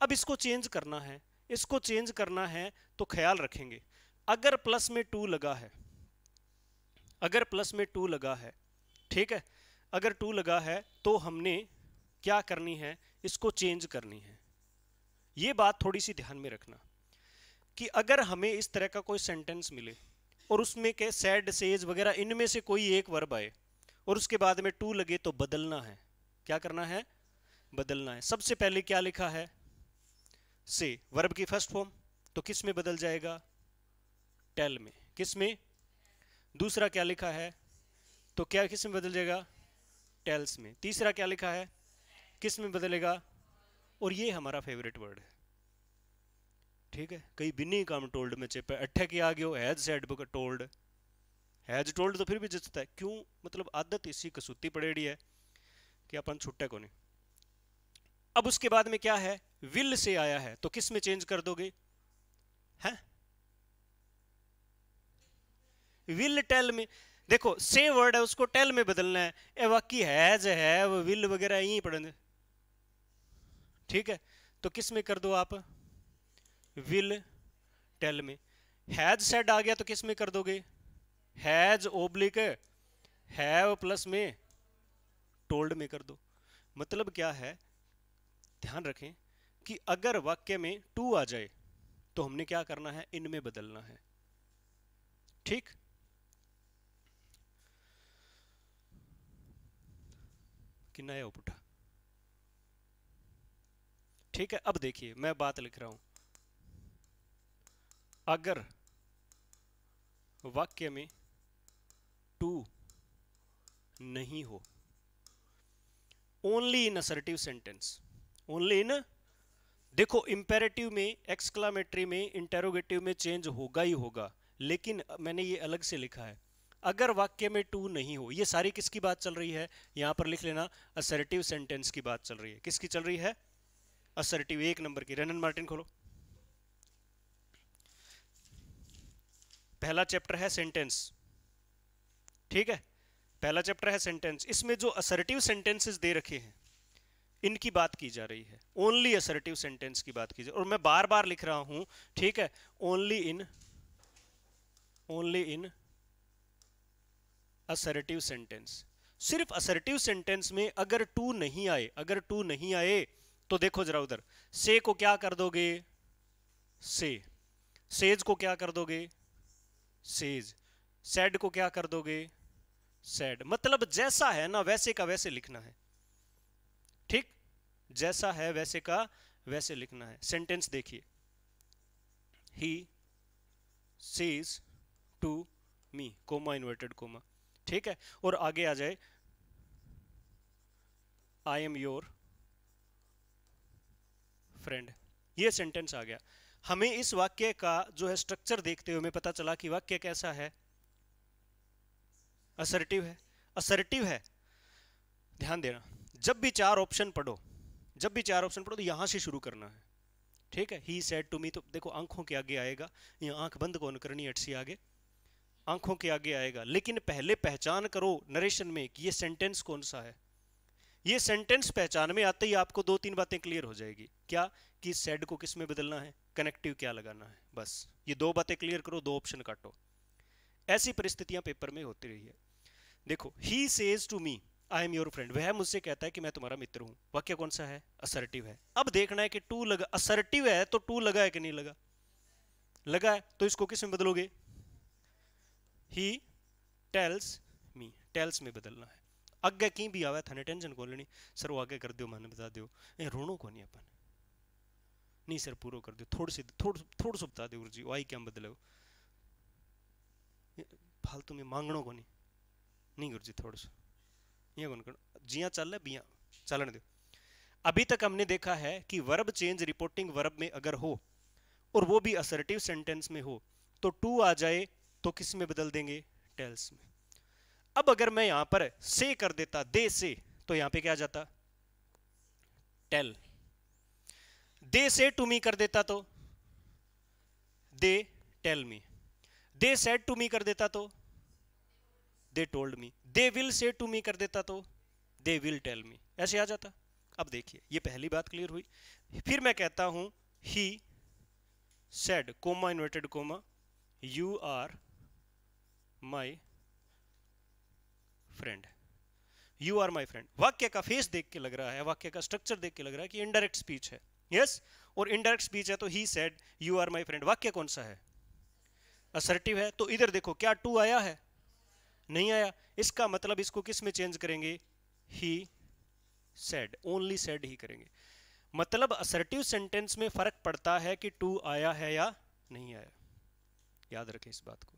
अब इसको चेंज करना है। इसको चेंज करना है तो ख्याल रखेंगे। अगर प्लस में टू लगा है, अगर प्लस में टू लगा है, ठीक है? अगर टू लगा है तो हमने क्या करनी है? इसको चेंज करनी है। ये बात थोड़ी सी ध्यान में रखना कि अगर हमें इस तरह का कोई सेंटेंस मिले और उसमें के सैड सेज वगैरह, इनमें से कोई एक वर्ब आए, और उसके बाद में टू लगे तो बदलना है। क्या करना है? बदलना है। सबसे पहले क्या लिखा है? से। वर्ब की फ़र्स्ट फॉर्म तो किसमें बदल जाएगा? टेल में। किसमें? दूसरा क्या लिखा है? तो क्या किसमें बदल जाएगा? टेल्स में। तीसरा क्या लिखा है? किसमें बदलेगा? और ये हमारा फेवरेट वर्ड है। ठीक है? कई बिनी काम टोल्ड में चेपे। अट्ठे की आ गयो has said book told has told तो फिर भी जचता है। क्यों? मतलब आदत इसी कसूती पड़ेड़ी है कि अपन छुट्टे को नहीं। अब उसके बाद में क्या है? विल से आया है। तो किसमें चेंज कर दोगे? है? विल टेल में देखो से वर्ड है, उसको टेल में बदलना है। ए वाकई हैज़ है विल वगैरह यही पढ़ने। ठीक है? तो किसमें कर दो आप? विल टेल में हैज़ सेड आ गया तो किसमें कर दोगे? हैज़ ओब्लिक हैव प्लस में टोल्ड में कर दो। मतलब क्या है? ध्यान रखें कि अगर वाक्य में टू आ जाए तो हमने क्या करना है? इनमें बदलना है। ठीक? कि नया पुठा ठीक है? अब देखिए, मैं बात लिख रहा हूँ। अगर वाक्य में टू नहीं हो only in assertive sentence only in देखो इंपेरेटिव में एक्सक्लामेटरी में इंटेरोगेटिव में चेंज होगा ही होगा, लेकिन मैंने ये अलग से लिखा है। अगर वाक्य में टू नहीं हो, ये सारी किसकी बात चल रही है? यहाँ पर लिख लेना असर्टिव सेंटेंस की बात चल रही है। किसकी चल रही है? असर्टिव एक नंबर की। रेनन मार्टिन खोलो। पहला चैप्टर है सेंटेंस ठीक है? पहला चैप्टर है सेंटेंस इसमें जो असर्टिव सेंटेंसेस दे रखे हैं, इनकी बात की जा रही है। ओनली असर्टिव सेंटेंस की बात की जा रही और मैं बार बार लिख रहा हूँ, ठीक है? Only in only in assertive sentence सिर्फ़ असर्टिव सेंटेंस में अगर टू नहीं आए, अगर टू नहीं आए तो देखो जरा उधर। से को क्या कर दोगे? से। सेज को क्या कर दोगे? सेज सेड को क्या कर दोगे? सेड मतलब जैसा है ना, वैसे का वैसे लिखना है। ठीक? जैसा है, वैसे का वैसे लिखना है। सेंटेंस देखिए। He says to me comma inverted comma ठीक है? और आगे आ जाए। आई एम योर फ्रेंड ये सेंटेंस आ गया। हमें इस वाक्य का जो है स्ट्रक्चर देखते हुए हमें पता चला कि वाक्य कैसा है। असर्टिव है। असर्टिव है। ध्यान देना, जब भी चार ऑप्शन पढ़ो, जब भी चार ऑप्शन पढ़ो तो यहाँ से शुरू करना है। ठीक है? ही सेड टू मी तो देखो, आँखों के आगे आएगा, ये आँख बंद कौन करनी अटसी आगे। आँखों के आगे आएगा। लेकिन पहले पहचान करो नरेशन में कि ये सेंटेंस कौन सा है। ये सेंटेंस पहचान में आते ही आपको दो तीन बातें क्लियर हो जाएगी। क्या? कि सेड को किसमें बदलना है? कनेक्टिव क्या लगाना है? बस। ये दो बातें क्लियर करो, दो ऑप्शन काटो। ऐसी परिस्थितियाँ पेपर में होती रही है। देखो he says to me I am your friend वह मुझसे कहता है कि मैं तुम्हारा मित्र हूँ। वाक्य कौन सा है? असर्टिव है। अब देखना है कि टू लगा असर्टिव है तो टू लगा है कि नहीं लगा? लगा है तो इसको किसमें बदलोगे? ही टेल्स मी टेल्स में बदलना है। अगे की भी आवे, थाने टेंशन को लेनी? सर, वो आगे कर दो मैंने बता दो रोनो को नहीं अपन? नहीं सर पूरा कर दो थोड़ी सी, थोड़, थोड़ा सा बता दो गुरु जी वाई क्या बदले फालतू में मांगणो को नहीं नहीं गुरु जी थोड़ा सा। ये कौन कर जिया चल रहा बिया चलन दो अभी तक हमने देखा है कि वर्ब चेंज रिपोर्टिंग वर्ब में अगर हो, और वो भी असर्टिव सेंटेंस में हो तो टू आ जाए तो किसमें बदल देंगे? टेल्स में। अब अगर मैं यहाँ पर से कर देता, दे से तो यहाँ पे क्या आ जाता? टेल दे से टू मी कर देता तो। They tell me they said to me कर देता तो। They told me they will say to me कर देता तो। दे विल टेल मी ऐसे आ जाता। अब देखिए, ये पहली बात क्लियर हुई। फिर मैं कहता हूँ he said comma inverted comma you are my friend you are my friend वाक्य का फेस देख के लग रहा है, वाक्य का स्ट्रक्चर देख के लग रहा है कि इनडायरेक्ट स्पीच है। Yes yes? और इनडायरेक्ट स्पीच है तो he said you are my friend वाक्य कौन सा है? असर्टिव है? तो इधर देखो, क्या टू आया है? नहीं आया। इसका मतलब इसको किसमें चेंज करेंगे? ही सेड ओनली सेड ही करेंगे। मतलब असर्टिव सेंटेंस में फ़र्क पड़ता है कि टू आया है या नहीं आया। याद रखें इस बात को।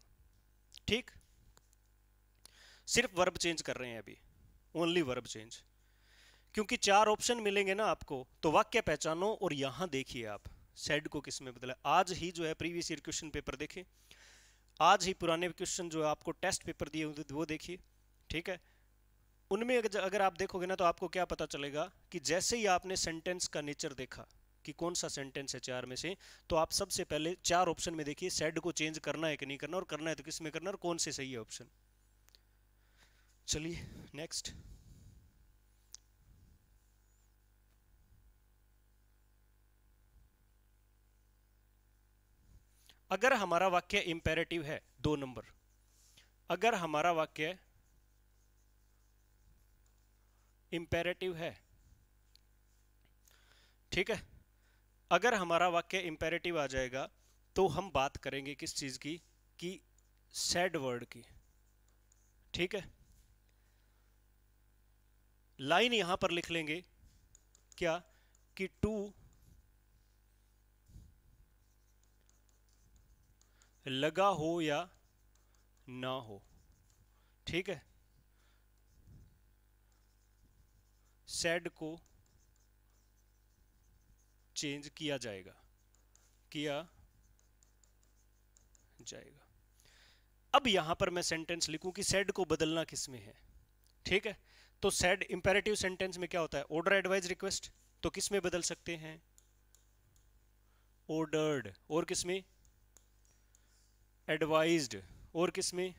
ठीक? सिर्फ़ वर्ब चेंज कर रहे हैं अभी। ओनली वर्ब चेंज क्योंकि चार ऑप्शन मिलेंगे ना आपको तो वाक्य पहचानो और यहाँ देखिए आप। सेड को किसमें बदला? आज ही जो है प्रीवियस ईयर क्वेश्चन पेपर देखें आज ही पुराने क्वेश्चन जो है आपको टेस्ट पेपर दिए हुए वो देखिए। ठीक है? उनमें अगर आप देखोगे ना तो आपको क्या पता चलेगा कि जैसे ही आपने सेंटेंस का नेचर देखा कि कौन सा सेंटेंस है चार में से तो आप सबसे पहले चार ऑप्शन में देखिए सेड को चेंज करना है कि नहीं करना, और करना है तो किसमें करना और कौन से सही है ऑप्शन चलिए नेक्स्ट अगर हमारा वाक्य इंपेरेटिव है, दो नंबर अगर हमारा वाक्य इंपेरेटिव है, ठीक है? अगर हमारा वाक्य इंपेरेटिव आ जाएगा तो हम बात करेंगे किस चीज़ की? कि सैड वर्ड की। ठीक है? लाइन यहाँ पर लिख लेंगे, क्या? कि टू लगा हो या ना हो। ठीक है? सेड को चेंज किया जाएगा। किया जाएगा। अब यहाँ पर मैं सेंटेंस लिखूं कि सेड को बदलना किसमें है। ठीक है? तो सेड इंपेरेटिव सेंटेंस में क्या होता है? ऑर्डर एडवाइज रिक्वेस्ट तो किसमें बदल सकते हैं? ऑर्डर्ड और किसमें? एडवाइज्ड और किसमें?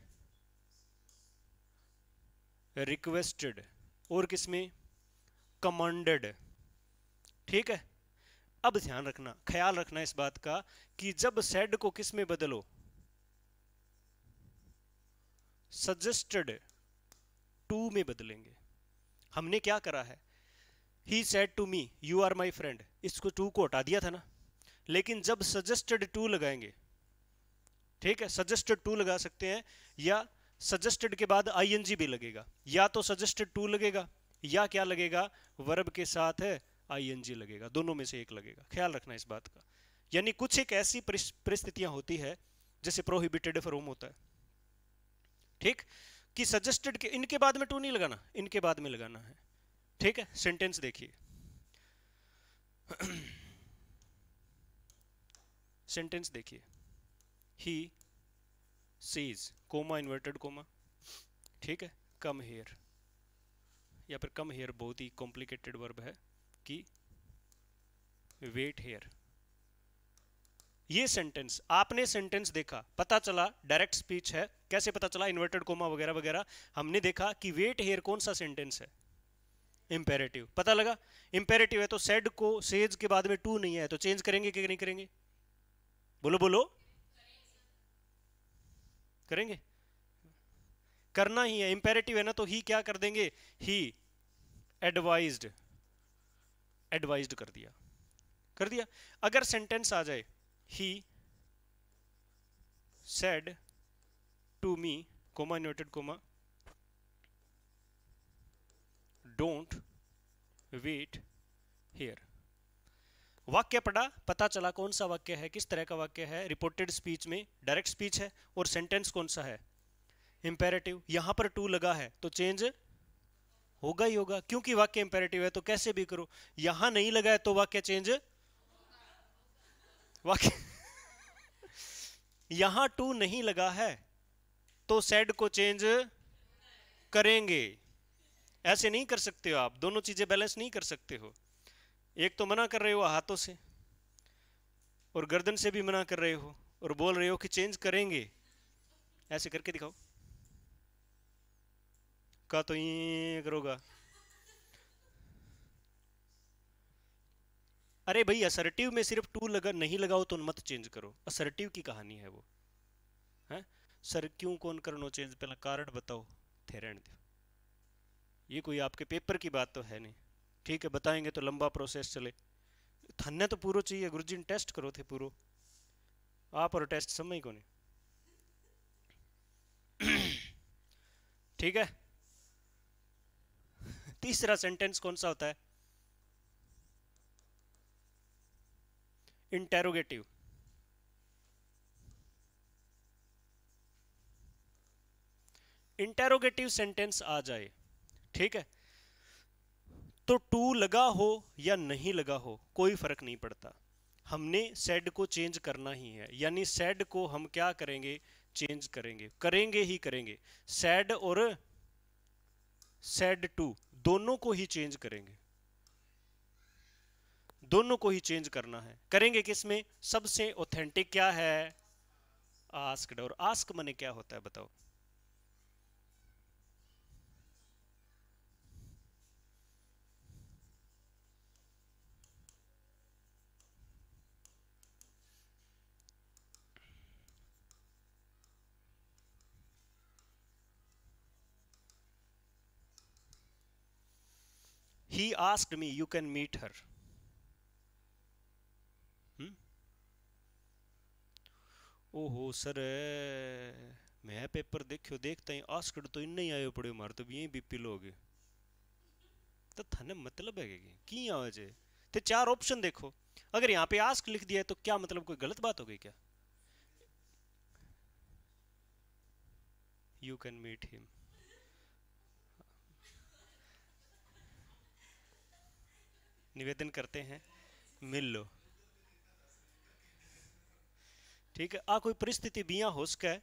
रिक्वेस्टेड और किसमें? कमांडेड ठीक है? अब ध्यान रखना, ख्याल रखना इस बात का कि जब सेड को किसमें बदलो? सजेस्टेड टू में बदलेंगे। हमने क्या करा है? He said to me you are my friend इसको टू को हटा दिया था ना? लेकिन जब सजेस्टेड टू लगाएँगे ठीक है सजेस्टेड टू लगा सकते हैं, या सजेस्टेड के बाद आईएनजी भी लगेगा। या तो सजेस्टेड टू लगेगा, या क्या लगेगा? वर्ब के साथ है आईएनजी लगेगा। दोनों में से एक लगेगा। ख्याल रखना इस बात का। यानी कुछ एक ऐसी परिस्थितियाँ होती है, जैसे प्रोहिबिटेड फ्रोम होता है। ठीक? कि सजेस्टेड के, इनके बाद में टू नहीं लगाना, इनके बाद में लगाना है। ठीक है? सेंटेंस देखिए। सेंटेंस देखिए। He says comma inverted comma ठीक है? कम हेयर या फिर कम हेयर बहुत ही कॉम्प्लिकेटेड वर्ब है कि वेट हेयर ये सेंटेंस आपने सेंटेंस देखा, पता चला डायरेक्ट स्पीच है, कैसे पता चला इन्वर्टेड कोमा वगैरह वगैरह, हमने देखा कि वेट हेयर कौन सा सेंटेंस है? इंपेरेटिव पता लगा? इंपेरेटिव है तो सेड को सेज के बाद में टू नहीं है तो चेंज करेंगे कि नहीं करेंगे? बोलो बोलो। करेंगे? करना ही है इंपेरेटिव है ना तो ही क्या कर देंगे? ही एडवाइज्ड एडवाइज्ड कर दिया। कर दिया। अगर सेंटेंस आ जाए he said to me comma noted comma don't wait here वाक्य पढ़ा, पता चला कौन सा वाक्य है, किस तरह का वाक्य है रिपोर्टेड स्पीच में डायरेक्ट स्पीच है, और सेंटेंस कौन सा है? इंपेरेटिव यहाँ पर टू लगा है तो चेंज होगा ही होगा, क्योंकि वाक्य इंपेरेटिव है तो कैसे भी करो, यहाँ नहीं लगा है तो वाक्य चेंज वाक्य यहाँ टू नहीं लगा है तो सेड को चेंज करेंगे। ऐसे नहीं कर सकते हो आप, दोनों चीज़ें बैलेंस नहीं कर सकते हो। एक तो मना कर रहे हो हाथों से, और गर्दन से भी मना कर रहे हो, और बोल रहे हो कि चेंज करेंगे। ऐसे करके दिखाओ। का तो ये करोगा। अरे भाई असर्टिव में सिर्फ़ टू लगा, नहीं लगाओ तो मत चेंज करो। असर्टिव की कहानी है वो। है? सर, क्यों कौन करनो चेंज पहला कारण बताओ। थे रहने दो। ये कोई आपके पेपर की बात तो है नहीं। ठीक है, बताएँगे तो लंबा प्रोसेस चले। थन्ने तो पूरा चाहिए, गुरुजी ने टेस्ट करो थे पूरा। आप और टेस्ट समय को नहीं ठीक है? तीसरा सेंटेंस कौन सा होता है? इंटेरोगेटिव इंटेरोगेटिव सेंटेंस आ जाए। ठीक है? तो टू लगा हो या नहीं लगा हो, कोई फ़र्क नहीं पड़ता। हमने सेड को चेंज करना ही है। यानी सेड को हम क्या करेंगे? चेंज करेंगे। करेंगे ही करेंगे। सेड और सेड टू दोनों को ही चेंज करेंगे। दोनों को ही चेंज करना है। करेंगे किसमें सबसे ऑथेंटिक क्या है? आस्क्ड और आस्क मने क्या होता है बताओ। He asked me, you can meet her. Hmm? ओहो, सर, मैं पेपर देखो देखता ही आस्कड तो इन नहीं आयो पड़े मार तो भी यही बीपी लोगे। तो थाने मतलब है कि की आवे जे तो चार ऑप्शन देखो। अगर यहाँ पे आस्क लिख दिया है तो क्या मतलब कोई गलत बात हो गई क्या? यू कैन मीट हिम निवेदन करते हैं, मिल लो। ठीक है, आ कोई परिस्थिति बिया हो सके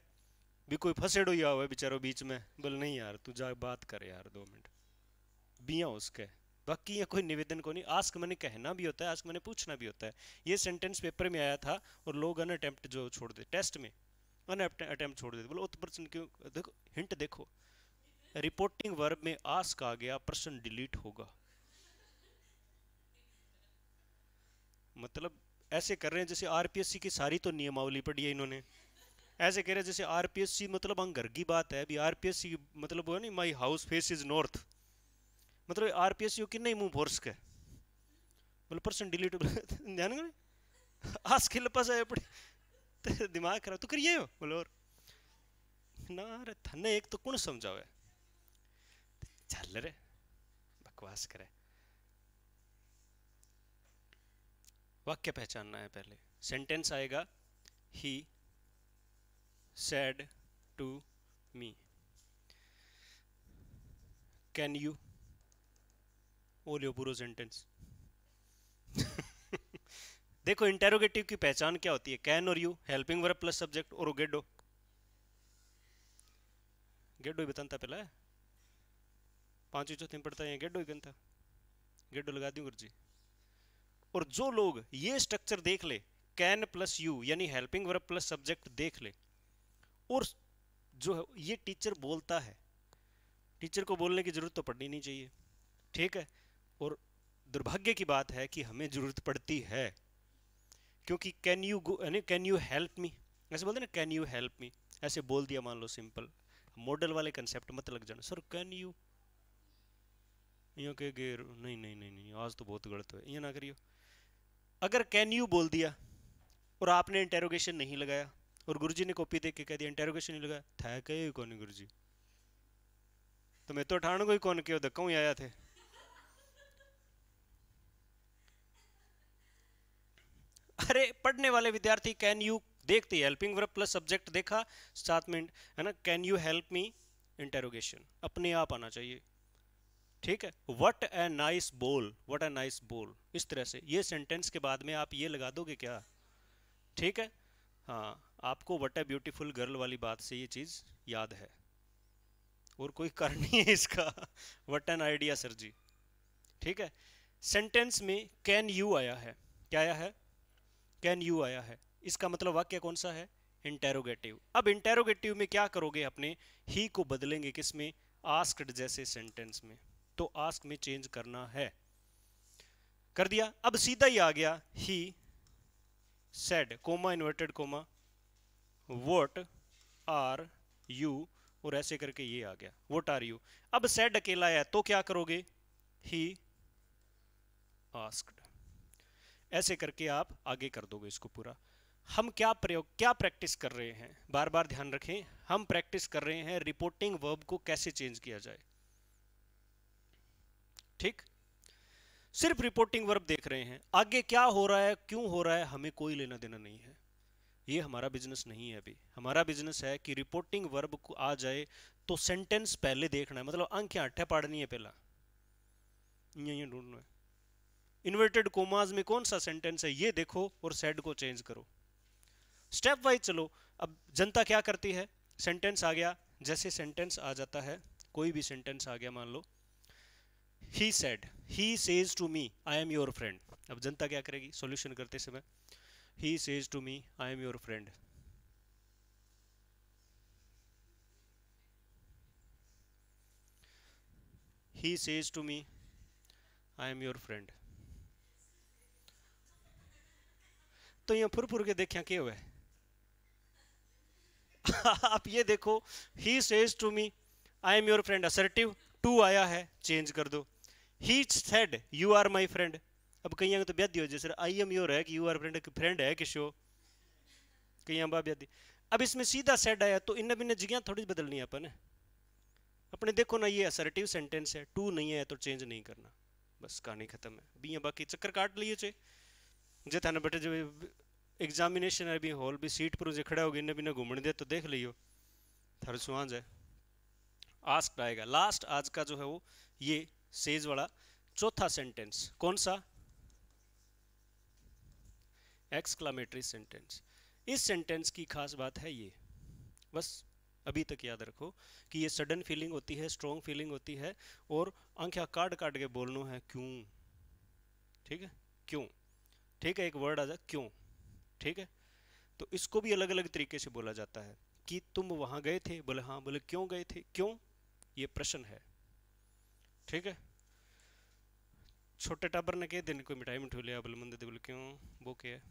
भी कोई फसेड़ो या हुआ बेचारो बीच में, बोल नहीं यार, तू जा बात कर यार, दो मिनट। बिया हो सके बाकी ये कोई निवेदन को नहीं, आस्क मैंने कहना भी होता है, आस्क मैंने पूछना भी होता है। ये सेंटेंस पेपर में आया था, और लोग अन अटेम्प्ट जो छोड़ दे टेस्ट में अन अटेम्प्ट छोड़ देते, बोलो, उत पर्सन क्यों, देखो हिंट देखो। रिपोर्टिंग वर्ब में आस्क आ गया, प्रश्न डिलीट होगा। मतलब ऐसे कर रहे हैं जैसे आरपीएससी की सारी तो नियमावली पढ़ी है इन्होंने। ऐसे कह रहे हैं जैसे आरपीएससी मतलब हम घर की बात है, अभी आरपीएससी मतलब वो नहीं my house face is north मतलब आरपीएससी की नहीं मुँह फोर्स के बोले पर्सन डिलीट ध्यान आज के लपास आए पड़े दिमाग खराब तो करिए हो? बोले, और? ना, अरे, थने एक तो कौन समझावे? चल रे, बकवास करे। वाक्य पहचानना है पहले। सेंटेंस आएगा he said to me can you ओ लियो पूरा सेंटेंस देखो इंटेरोगेटिव की पहचान क्या होती है? कैन और you helping verb plus subject और गेडो। गेडो ही बताता पहला। है पांचवी चौथी पढ़ता है गेडो ही गंता गेडो लगा दी गुरु जी और जो लोग ये स्ट्रक्चर देख ले कैन प्लस यू यानी हेल्पिंग वर्ब प्लस सब्जेक्ट देख ले, और जो है, ये टीचर बोलता है। टीचर को बोलने की ज़रूरत तो पड़नी नहीं चाहिए। ठीक है? और दुर्भाग्य की बात है कि हमें ज़रूरत पड़ती है, क्योंकि कैन यू गो यानी कैन यू हेल्प मी ऐसे बोलते ना कैन यू हेल्प मी ऐसे बोल दिया, मान लो सिंपल मॉडल वाले कंसेप्ट मत लग जाना। सर कैन यू यूँ कह नहीं नहीं नहीं नहीं, आज तो बहुत गलत है ये ना करियो। अगर कैन यू बोल दिया और आपने इंटेरोगेशन नहीं लगाया और गुरुजी ने कॉपी देख के कह दिया इंटेरोगेशन नहीं लगाया, था कहे कौन गुरुजी? तो मैं तो ठाण को ही कौन क्यों, धक्का ही आया थे। अरे, पढ़ने वाले विद्यार्थी कैन यू देखते हेल्पिंग वर्ब प्लस सब्जेक्ट देखा, सात मिनट, है ना? Can you help me interrogation अपने आप आना चाहिए। ठीक है? What a nice ball what a nice ball इस तरह से। ये सेंटेंस के बाद में आप ये लगा दोगे क्या? ठीक है? हाँ आपको वट ए ब्यूटीफुल गर्ल वाली बात से ये चीज़ याद है। और कोई कारण नहीं है इसका। वट एन आइडिया सर जी। ठीक है? सेंटेंस में कैन यू आया है। क्या आया है? कैन यू आया है। इसका मतलब वाक्य कौन सा है? इंटेरोगेटिव अब इंटेरोगेटिव में क्या करोगे अपने? ही को बदलेंगे किसमें? आस्क्ड जैसे सेंटेंस में। तो आस्क में चेंज करना है। कर दिया। अब सीधा ही आ गया। He said comma inverted comma what are you और ऐसे करके ये आ गया। वोट आर यू अब सेड अकेला है तो क्या करोगे? ही आस्क्ड ऐसे करके आप आगे कर दोगे इसको पूरा। हम क्या प्रयोग, क्या प्रैक्टिस कर रहे हैं? बार बार ध्यान रखें। हम प्रैक्टिस कर रहे हैं रिपोर्टिंग वर्ब को कैसे चेंज किया जाए। ठीक? सिर्फ़ रिपोर्टिंग वर्ब देख रहे हैं। आगे क्या हो रहा है, क्यों हो रहा है, हमें कोई लेना देना नहीं है। ये हमारा बिज़नेस नहीं है अभी। हमारा बिज़नेस है कि रिपोर्टिंग वर्ब को आ जाए तो सेंटेंस पहले देखना है। मतलब अंक अट्ठे पढ़नी है पहला। ढूंढना है। इन्वर्टेड कोमाज में कौन सा सेंटेंस है, ये देखो और सेड को चेंज करो। स्टेप वाइज चलो। अब जनता क्या करती है? सेंटेंस आ गया। जैसे सेंटेंस आ जाता है, कोई भी सेंटेंस आ गया, मान लो। He said he says to me I am your friend अब जनता क्या करेगी? सॉल्यूशन करते समय he says to me I am your friend he says to me, i am your friend. तो यहाँ फुर फुर के देखा क्या हुआ है? आप ये देखो he says to me I am your friend assertive to आया है चेंज कर दो। He said you are my friend अब कहीं तो ब्यादी हो जैसे आई एम योर है कि यू आर फ्रेंड फ्रेंड है किशो कहीं बा ब्यादी अब इसमें सीधा सेड आया तो इन बिन जगह थोड़ी बदलनी है अपन। अपने देखो ना ये असर्टिव सेंटेंस है टू नहीं है तो चेंज नहीं करना। बस कहानी खत्म है। भी बाकी चक्कर काट लिए चे। जे थाने बेटे जो एग्जामिनेशन है, भी हॉल भी सीट पर जो खड़ा हो गया इन्हें बिना घूमने दे तो देख लियो। थारे सुहाज है। आस्क आएगा। लास्ट आज का जो है वो ये सेज वाला चौथा सेंटेंस कौन सा? एक्सक्लामेटरी सेंटेंस इस सेंटेंस की खास बात है ये। बस अभी तक याद रखो कि ये सडन फीलिंग होती है स्ट्रॉन्ग फीलिंग होती है और आँखें काट काट के बोलना है क्यों? ठीक है? क्यों? ठीक है, एक वर्ड आ जाए क्यों? ठीक है? तो इसको भी अलग अलग तरीके से बोला जाता है कि तुम वहाँ गए थे? बोले हाँ बोले, क्यों गए थे? क्यों? ये प्रश्न है। ठीक है? छोटे टाबर ने कह, दिन कोई मिठाई मिठू लिया बोले मंदिर बोले क्यों वो क्या है?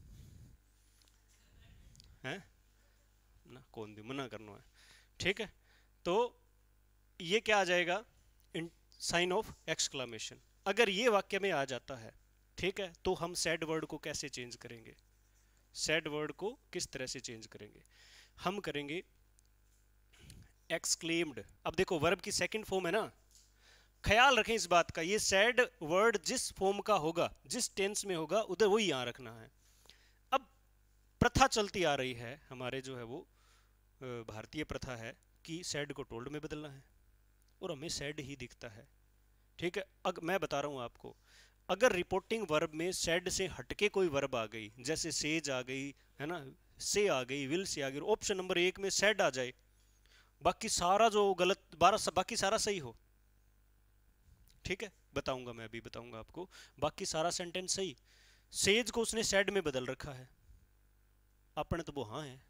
हैं? ना, कौन दी? मना करना है। ठीक है? तो ये क्या आ जाएगा? इन साइन ऑफ़ एक्सक्लामेशन अगर ये वाक्य में आ जाता है, ठीक है तो हम सैड वर्ड को कैसे चेंज करेंगे? सैड वर्ड को किस तरह से चेंज करेंगे? हम करेंगे एक्सक्लेम्ड अब देखो वर्ब की सेकंड फॉर्म है ना? ख्याल रखें इस बात का, ये सैड वर्ड जिस फॉर्म का होगा, जिस टेंस में होगा, उधर वही यहाँ रखना है। अब प्रथा चलती आ रही है, हमारे जो है वो भारतीय प्रथा है कि सैड को टोल्ड में बदलना है, और हमें सैड ही दिखता है। ठीक है, अग, मैं बता रहा हूँ आपको, अगर रिपोर्टिंग वर्ब में सेड से हटके कोई वर्ब आ गई, जैसे सेज आ गई, है ना, से आ गई विल से आ गई ऑप्शन नंबर एक में सेड आ जाए, बाकी सारा जो गलत बारह बाकी सारा सही हो ठीक है? बताऊँगा मैं, अभी बताऊँगा आपको। बाकी सारा सेंटेंस सही। सेज को उसने सेड में बदल रखा है। अपने तो वो हाँ है।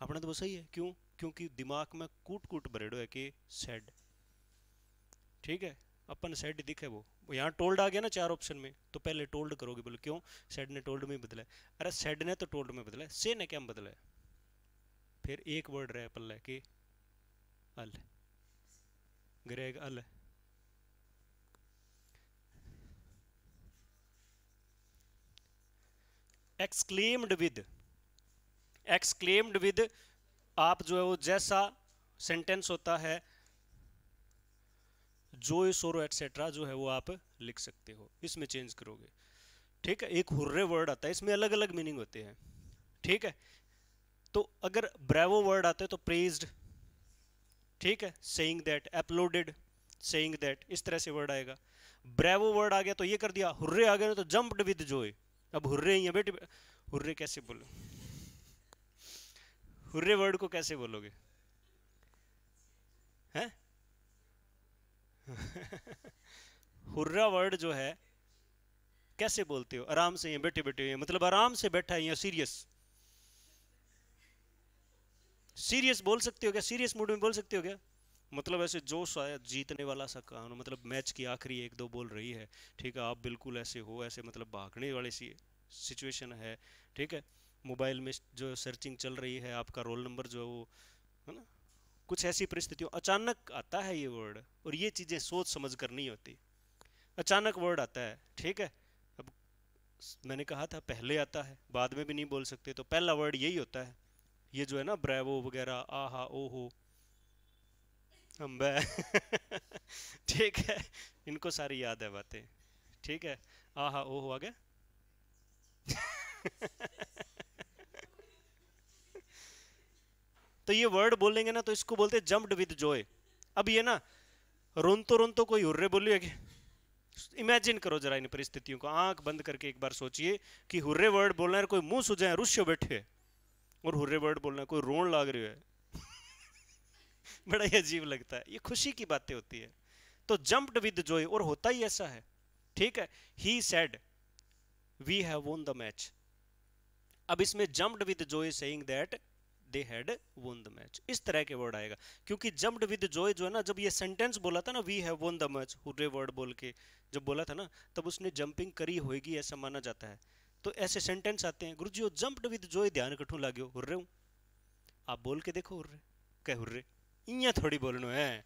अपने तो वो सही है। क्यों? क्योंकि दिमाग में कूट कूट बरेड़ो है कि सेड ठीक है? अपन सेड दिखे वो। यहाँ टोल्ड आ गया ना चार ऑप्शन में तो पहले टोल्ड करोगे, बोले, क्यों? सेड ने टोल्ड में बदला अरे सेड ने तो टोल्ड में बदला से ने क्या बदला है? फिर एक वर्ड रहे पल्ला के अल। गिरेगा अल। एक्सक्लेम्ड विद एक्सक्लेम्ड विद आप जो है वो जैसा सेंटेंस होता है जोय सोरो एटसेट्रा जो है वो आप लिख सकते हो। इसमें चेंज करोगे। ठीक है? एक हुर्रे वर्ड आता है, इसमें अलग अलग मीनिंग होते हैं। ठीक है? तो अगर ब्रेवो वर्ड आते हैं तो प्रेज्ड ठीक है? Saying that uploaded saying that इस तरह से वर्ड आएगा। ब्रेवो वर्ड आ गया तो ये कर दिया, हुर्रे आ गया तो जंप्ड विद जॉय अब हुर्रे ही है बेटे, हुर्रे कैसे बोलो? हुर्रे वर्ड को कैसे बोलोगे? हैं? हुर्रा वर्ड जो है, कैसे बोलते हो? आराम से ये बैठे बैठे हुए मतलब आराम से बैठा है या सीरियस सीरियस बोल सकते हो क्या? सीरियस मूड में बोल सकते हो क्या? मतलब ऐसे जोश आया जीतने वाला सा काम मतलब मैच की आखिरी एक दो बोल रही है, ठीक है, आप बिल्कुल ऐसे हो, ऐसे मतलब भागने वाली सी सिचुएशन है, ठीक है, मोबाइल में जो सर्चिंग चल रही है, आपका रोल नंबर जो है वो, है ना, कुछ ऐसी परिस्थितियों, अचानक आता है ये वर्ड और ये चीज़ें सोच समझ कर नहीं होती, अचानक वर्ड आता है, ठीक है, अब मैंने कहा था पहले आता है, बाद में भी नहीं बोल सकते तो पहला वर्ड यही होता है, ये जो है ना, ब्रैवो वगैरह, आहा, ओहो हम ठीक है, इनको सारी याद है बातें। ठीक है? आहा ओहो आ गया तो ये वर्ड बोलेंगे ना तो इसको बोलते जम्प्ड विद जॉय अब ये ना रोनतो रोनतो कोई हुर्रे बोलिए इमेजिन करो जरा इन परिस्थितियों को। आँख बंद करके एक बार सोचिए कि हुर्रे वर्ड बोलना है, कोई मुँह सुझाए रुष्य बैठे। और हुर्रे वर्ड बोलना है, कोई रोन लाग रही है। बड़ा ही अजीब लगता है। ये खुशी की बातें होती है। तो जम्प्ड विद जॉय और होता ही ऐसा है। ठीक है? He said we have won the match अब इसमें jumped with joy saying that they had won the match इस तरह के वर्ड आएगा। क्योंकि जम्प्ड विद जॉय जो है ना, जब ये सेंटेंस बोला था ना we have won the match hurray word बोल के जब बोला था ना, तब उसने जंपिंग करी होगी ऐसा माना जाता है। तो ऐसे सेंटेंस आते हैं। गुरु जी जम्प्ड विद जॉय ध्यान कठू लागे हुर्रे हूँ। आप बोल के देखो, हुर्रे। कह हुर्रे। इं थोड़ी बोलना है।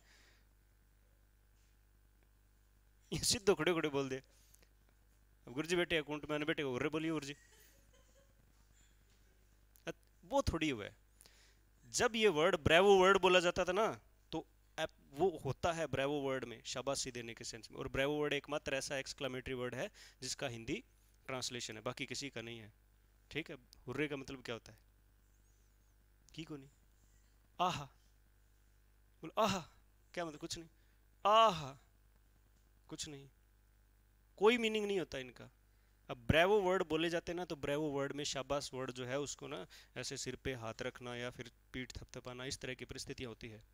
सीधो खड़े खड़े बोल दे। गुरु जी बेटे अकाउंट मैंने बेटे को बोलिए गुरु जी वो थोड़ी हुआ है। जब ये वर्ड ब्रेवो वर्ड बोला जाता था ना तो वो होता है ब्रेवो वर्ड में, शाबाशी देने के सेंस में। और ब्रेवो वर्ड एकमात्र ऐसा एक्सक्लामेटरी वर्ड है, जिसका हिंदी ट्रांसलेशन है, बाकी किसी का नहीं है। ठीक है? हुर्रे का मतलब क्या होता है? की को नहीं? आहा। बोल, आहा, क्या मतलब कुछ नहीं। आह, कुछ नहीं। कोई मीनिंग नहीं होता इनका। अब ब्रेवो वर्ड बोले जाते हैं ना तो ब्रेवो वर्ड में शाबाश वर्ड जो है, उसको ना ऐसे सिर पे हाथ रखना या फिर पीठ थपथपाना, इस तरह की परिस्थितियाँ होती है।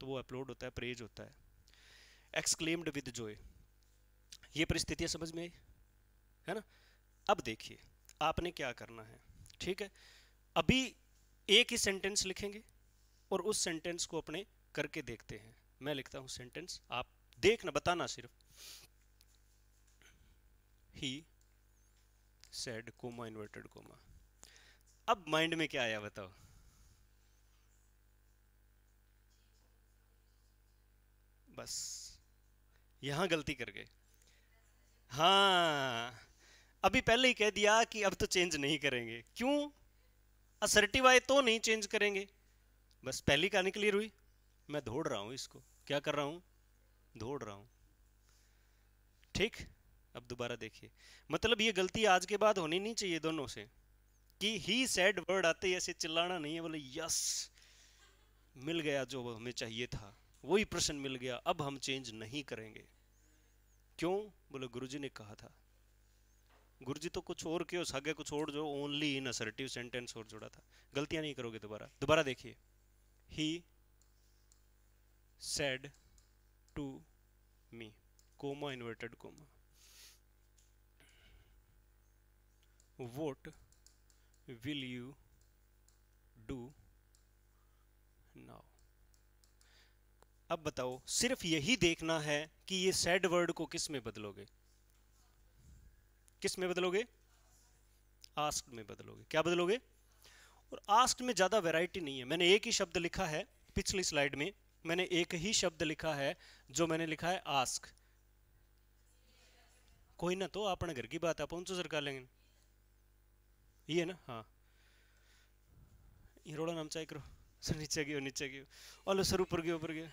तो वो अपलोड होता है प्रेज होता है। एक्सक्लेम्ड विद जॉय ये परिस्थितियाँ समझ में आई? है ना? अब देखिए, आपने क्या करना है, ठीक है? अभी एक ही सेंटेंस लिखेंगे और उस सेंटेंस को अपने करके देखते हैं। मैं लिखता हूँ सेंटेंस आप देखना, बताना सिर्फ़। He said comma inverted comma अब माइंड में क्या आया बताओ? बस। यहाँ गलती कर गए। हाँ। अभी पहले ही कह दिया कि अब तो चेंज नहीं करेंगे। क्यों? असर्टिव आए तो नहीं चेंज करेंगे। बस पहली कहानी क्लियर हुई। मैं दौड़ रहा हूँ इसको। क्या कर रहा हूँ? दौड़ रहा हूँ। ठीक? अब दोबारा देखिए। मतलब ये गलती आज के बाद होनी नहीं चाहिए दोनों से। कि ही सैड वर्ड आते ही ऐसे चिल्लाना नहीं है, बोले यस मिल गया जो हमें चाहिए था। वही प्रश्न मिल गया, अब हम चेंज नहीं करेंगे। क्यों? बोले, गुरुजी ने कहा था। गुरुजी तो कुछ और क्यों सागे कुछ और जो ओनली इन असर्टिव सेंटेंस और जुड़ा था। गलतियाँ नहीं करोगे दोबारा। दोबारा देखिए। ही said to me. Comma, inverted comma. What will you do now? अब बताओ, सिर्फ़ यही देखना है कि ये सैड वर्ड को किसमें बदलोगे? किसमें बदलोगे? आस्क में बदलोगे। क्या बदलोगे? और आस्क में ज़्यादा वैरायटी नहीं है। मैंने एक ही शब्द लिखा है पिछली स्लाइड में। मैंने एक ही शब्द लिखा है, जो मैंने लिखा है आस्क कोई ना तो अपने घर की बात है अपन तो कर लेंगे। ये ना? हाँ। ये रोड़ा नाम चाहे करो। सर, नीचे गयो नीचे गयो ओलो सर, ऊपर गयो ऊपर गयो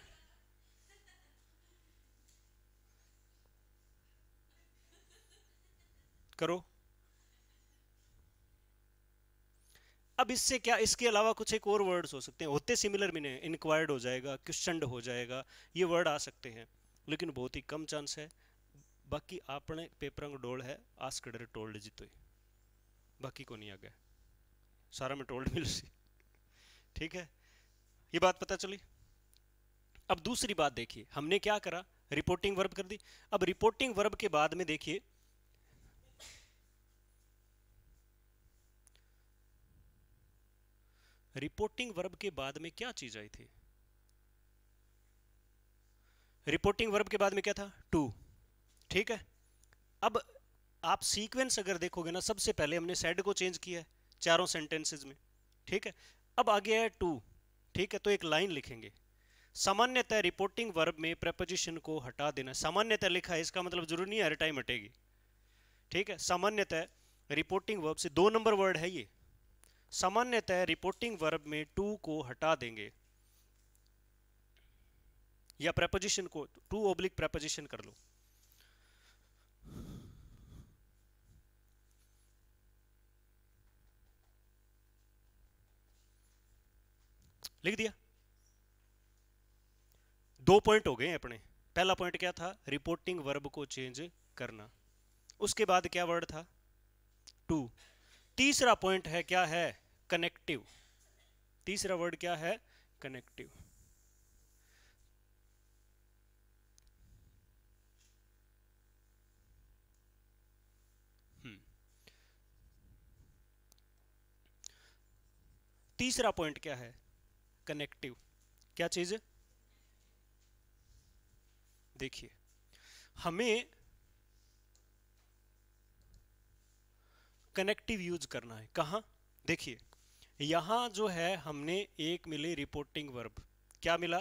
करो। अब इससे क्या, इसके अलावा कुछ एक और वर्ड्स हो सकते हैं। होते सिमिलर मीनिंग इंक्वायर्ड हो। जाएगा क्वेश्चन हो जाएगा, ये वर्ड आ सकते हैं। लेकिन बहुत ही कम चांस है। बाकी आपने पेपर डोल है आस कड़े टोल्ड जी तो बाकी को नहीं आ गया। सारा में टोल्ड मिल सी। ठीक है? ये बात पता चली? अब दूसरी बात देखिए। हमने क्या करा? रिपोर्टिंग वर्ब कर दी। अब रिपोर्टिंग वर्ब के बाद में देखिए रिपोर्टिंग वर्ब के बाद में क्या चीज़ आई थी? रिपोर्टिंग वर्ब के बाद में क्या था? टू। ठीक है? अब आप सीक्वेंस अगर देखोगे ना, सबसे पहले हमने सेड को चेंज किया है, चारों सेंटेंसेस में। ठीक है? अब आगे है टू। ठीक है? तो एक लाइन लिखेंगे। सामान्यतः रिपोर्टिंग वर्ब में प्रपोजिशन को हटा देना। सामान्यतः लिखा है, इसका मतलब ज़रूरी नहीं है, हर टाइम हटेगी। ठीक है? सामान्यतः रिपोर्टिंग वर्ब से दो नंबर वर्ड है ये। सामान्यतः रिपोर्टिंग वर्ब में टू को हटा देंगे। या प्रपोजिशन को टू ओब्लिक प्रपोजिशन कर लो। लिख दिया? दो पॉइंट हो गए अपने। पहला पॉइंट क्या था? रिपोर्टिंग वर्ब को चेंज करना। उसके बाद क्या वर्ड था? टू तीसरा पॉइंट है, क्या है? कनेक्टिव तीसरा वर्ड क्या है? कनेक्टिव हम्म। तीसरा पॉइंट क्या है? कनेक्टिव क्या चीज़? देखिए, हमें कनेक्टिव यूज़ करना है। कहा? देखिए, यहाँ जो है हमने एक मिले रिपोर्टिंग वर्ब क्या मिला?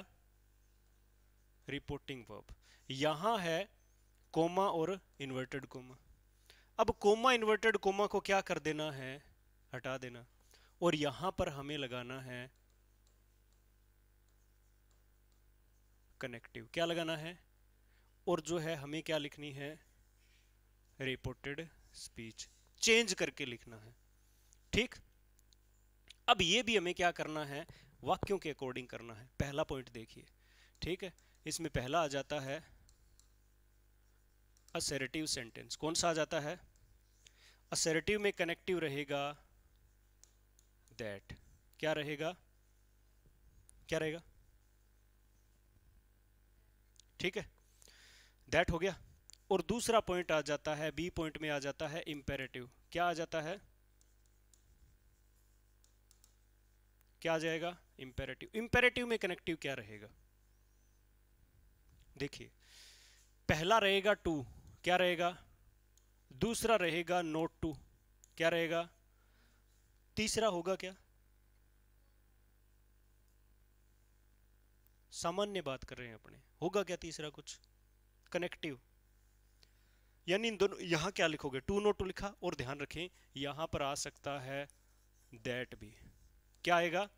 रिपोर्टिंग वर्ब यहाँ है कोमा और इन्वर्टेड कोमा अब कोमा इन्वर्टेड कोमा को क्या कर देना है? हटा देना। और यहाँ पर हमें लगाना है कनेक्टिव क्या लगाना है? और जो है हमें क्या लिखनी है? रिपोर्टेड स्पीच चेंज करके लिखना है। ठीक? अब ये भी हमें क्या करना है? वाक्यों के अकॉर्डिंग करना है। पहला पॉइंट देखिए। ठीक है? इसमें पहला आ जाता है असरेटिव सेंटेंस कौन सा आ जाता है? असरेटिव में कनेक्टिव रहेगा दैट क्या रहेगा? क्या रहेगा? ठीक है? दैट हो गया। और दूसरा पॉइंट आ जाता है बी पॉइंट में आ जाता है इंपेरेटिव क्या आ जाता है? क्या आ जाएगा? इंपेरेटिव इंपेरेटिव में कनेक्टिव क्या रहेगा? देखिए, पहला रहेगा टू क्या रहेगा? दूसरा रहेगा नोट टू क्या रहेगा? तीसरा होगा क्या? सामान्य बात कर रहे हैं अपने. होगा क्या तीसरा कुछ? कनेक्टिव यानी इन दोनों, यहाँ क्या लिखोगे? टू नोट टू लिखा और ध्यान रखें, यहाँ पर आ सकता है दैट भी। क्या आएगा?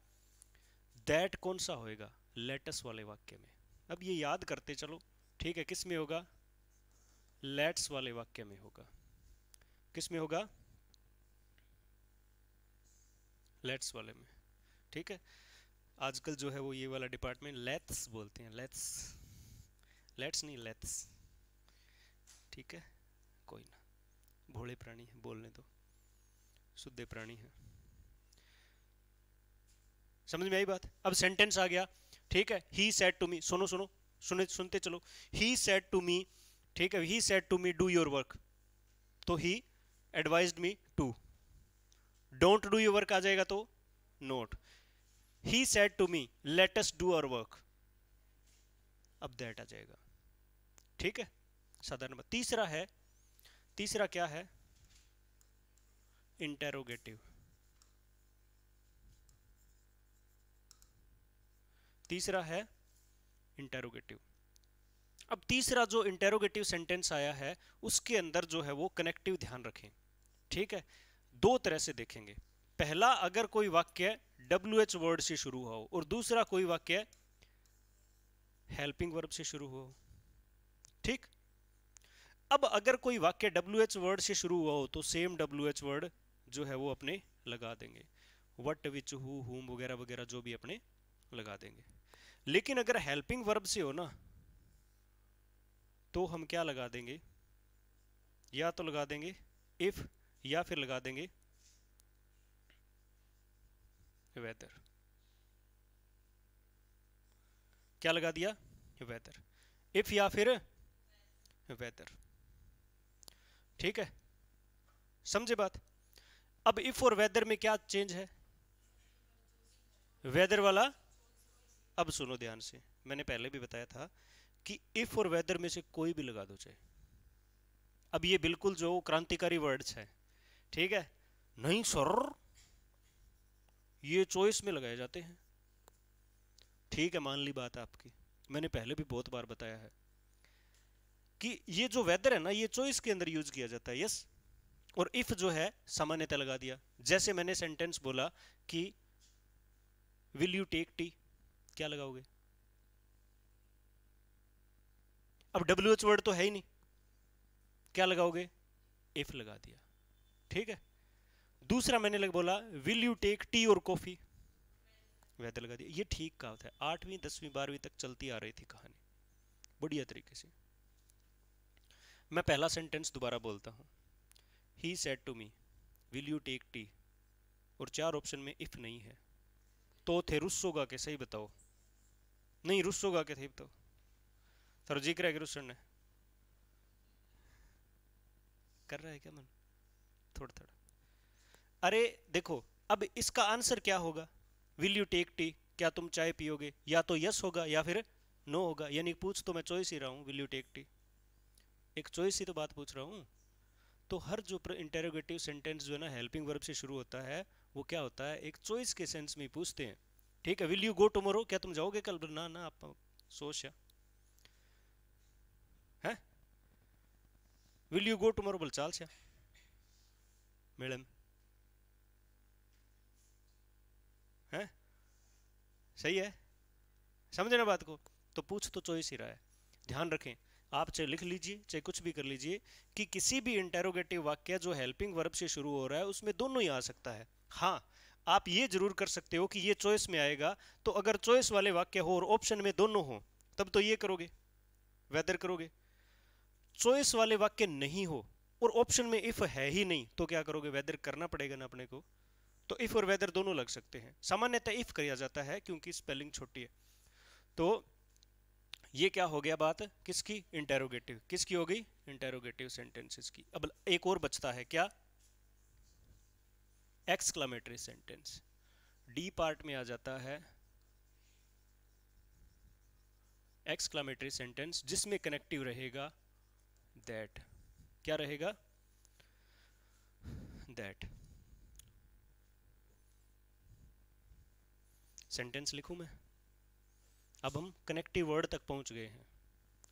दैट कौन सा होएगा? लेटस वाले वाक्य में। अब ये याद करते चलो। ठीक है, किसमें होगा? लेट्स वाले वाक्य में होगा। किसमें होगा? लेट्स वाले में। ठीक है? आजकल जो है वो ये वाला डिपार्टमेंट लेट्स बोलते हैं। लेट्स लेट्स नहीं लेट्स ठीक है? कोई ना। भोले प्राणी है, बोलने दो। शुद्ध प्राणी है। समझ में आई बात? अब सेंटेंस आ गया। ठीक है ही सेट टू मी सुनो सुनो, सुने, सुनते चलो। ही सेट टू मी ठीक है he said to me do your work तो he advise me to don't do your work आ जाएगा तो note he said to me let us do our work अब दैट आ जाएगा। ठीक है? साधारण तीसरा है तीसरा क्या है? इंटेरोगेटिव तीसरा है इंटेरोगेटिव अब तीसरा जो इंटेरोगेटिव सेंटेंस आया है, उसके अंदर जो है वो कनेक्टिव ध्यान रखें। ठीक है? दो तरह से देखेंगे। पहला, अगर कोई वाक्य डब्ल्यू एच वर्ड से शुरू हो और दूसरा कोई वाक्य हेल्पिंग वर्ब से शुरू हो। ठीक? अब अगर कोई वाक्य डब्ल्यू एच वर्ड से शुरू हुआ हो तो सेम डब्ल्यू एच वर्ड जो है वो अपने लगा देंगे। वट विच हु हुम वगैरह वगैरह जो भी अपने लगा देंगे। लेकिन अगर हेल्पिंग वर्ब से हो ना तो हम क्या लगा देंगे? या तो लगा देंगे इफ़ या फिर लगा देंगे वेदर क्या लगा दिया? वेदर इफ़ या फिर वेदर ठीक है? समझे बात? अब इफ़ और वेदर में क्या चेंज है? वेदर वाला? अब सुनो ध्यान से। मैंने पहले भी बताया था कि इफ़ और वेदर में से कोई भी लगा दो चाहे। अब ये बिल्कुल जो क्रांतिकारी वर्ड्स है। ठीक है? नहीं सर ये चॉइस में लगाए जाते हैं। ठीक है, मान ली बात आपकी। मैंने पहले भी बहुत बार बताया है। कि ये जो वेदर है ना, ये चॉइस के अंदर यूज़ किया जाता है यस और इफ़ जो है सामान्यता लगा दिया। जैसे मैंने सेंटेंस बोला कि विल यू टेक टी क्या लगाओगे? अब डब्ल्यू एच वर्ड तो है ही नहीं। क्या लगाओगे? इफ़ लगा दिया। ठीक है? दूसरा मैंने लग बोला विल यू टेक टी और कॉफ़ी वेदर लगा दिया। ये ठीक कहा था आठवीं, दसवीं, बारहवीं तक चलती आ रही थी कहानी। बढ़िया तरीके से। मैं पहला सेंटेंस दोबारा बोलता हूँ। He said to me will you take tea और चार ऑप्शन में इफ़ नहीं है। तो थे रुस्सोगा के, सही बताओ। नहीं रुस्सोगा के थे बताओ। सर ज़िक्र है ने। कर रहा है क्या मन? थोड़ा थोड़ा। अरे, देखो, अब इसका आंसर क्या होगा? विल यू टेक टी क्या तुम चाय पियोगे? या तो यस होगा या फिर नो होगा? यानी पूछ तो मैं चॉइस ही रहा हूँ विल यू टेक टी एक चॉइस ही तो बात पूछ रहा हूँ। तो हर जो इंटेरोगेटिव सेंटेंस जो है ना हेल्पिंग वर्ब से शुरू होता है, वो क्या होता है? एक चॉइस के सेंस में पूछते हैं। ठीक है विल यू गो टुमारो क्या तुम जाओगे कल? ना ना, आप सोच है? विल यू गो टुमारो बोल, चाल मैडम है? सही है? समझे ना बात को? तो पूछ तो चॉइस ही रहा है। ध्यान रखें। आप चाहे लिख लीजिए, चाहे कुछ भी कर लीजिए कि किसी भी इंटेरोगेटिव वाक्य जो हेल्पिंग वर्ब से शुरू हो रहा है, उसमें दोनों ही आ सकता है। हाँ आप ये ज़रूर कर सकते हो कि ये चॉइस में आएगा तो अगर चॉइस वाले वाक्य हो और ऑप्शन में दोनों हो, तब तो ये करोगे वेदर करोगे। चॉइस वाले वाक्य नहीं हो और ऑप्शन में इफ़ है ही नहीं तो क्या करोगे वेदर करना पड़ेगा ना अपने को। तो इफ़ और वेदर दोनों लग सकते हैं। सामान्यतः इफ़ किया जाता है, क्योंकि स्पेलिंग छोटी है। तो ये क्या हो गया बात? किसकी? इंटेरोगेटिव किसकी हो गई? इंटेरोगेटिव सेंटेंसेस की। अब एक और बचता है क्या? एक्सक्लामेटरी सेंटेंस डी पार्ट में आ जाता है एक्सक्लामेटरी सेंटेंस जिसमें कनेक्टिव रहेगा दैट क्या रहेगा? दैट सेंटेंस लिखूं मैं? अब हम कनेक्टिव वर्ड तक पहुँच गए हैं।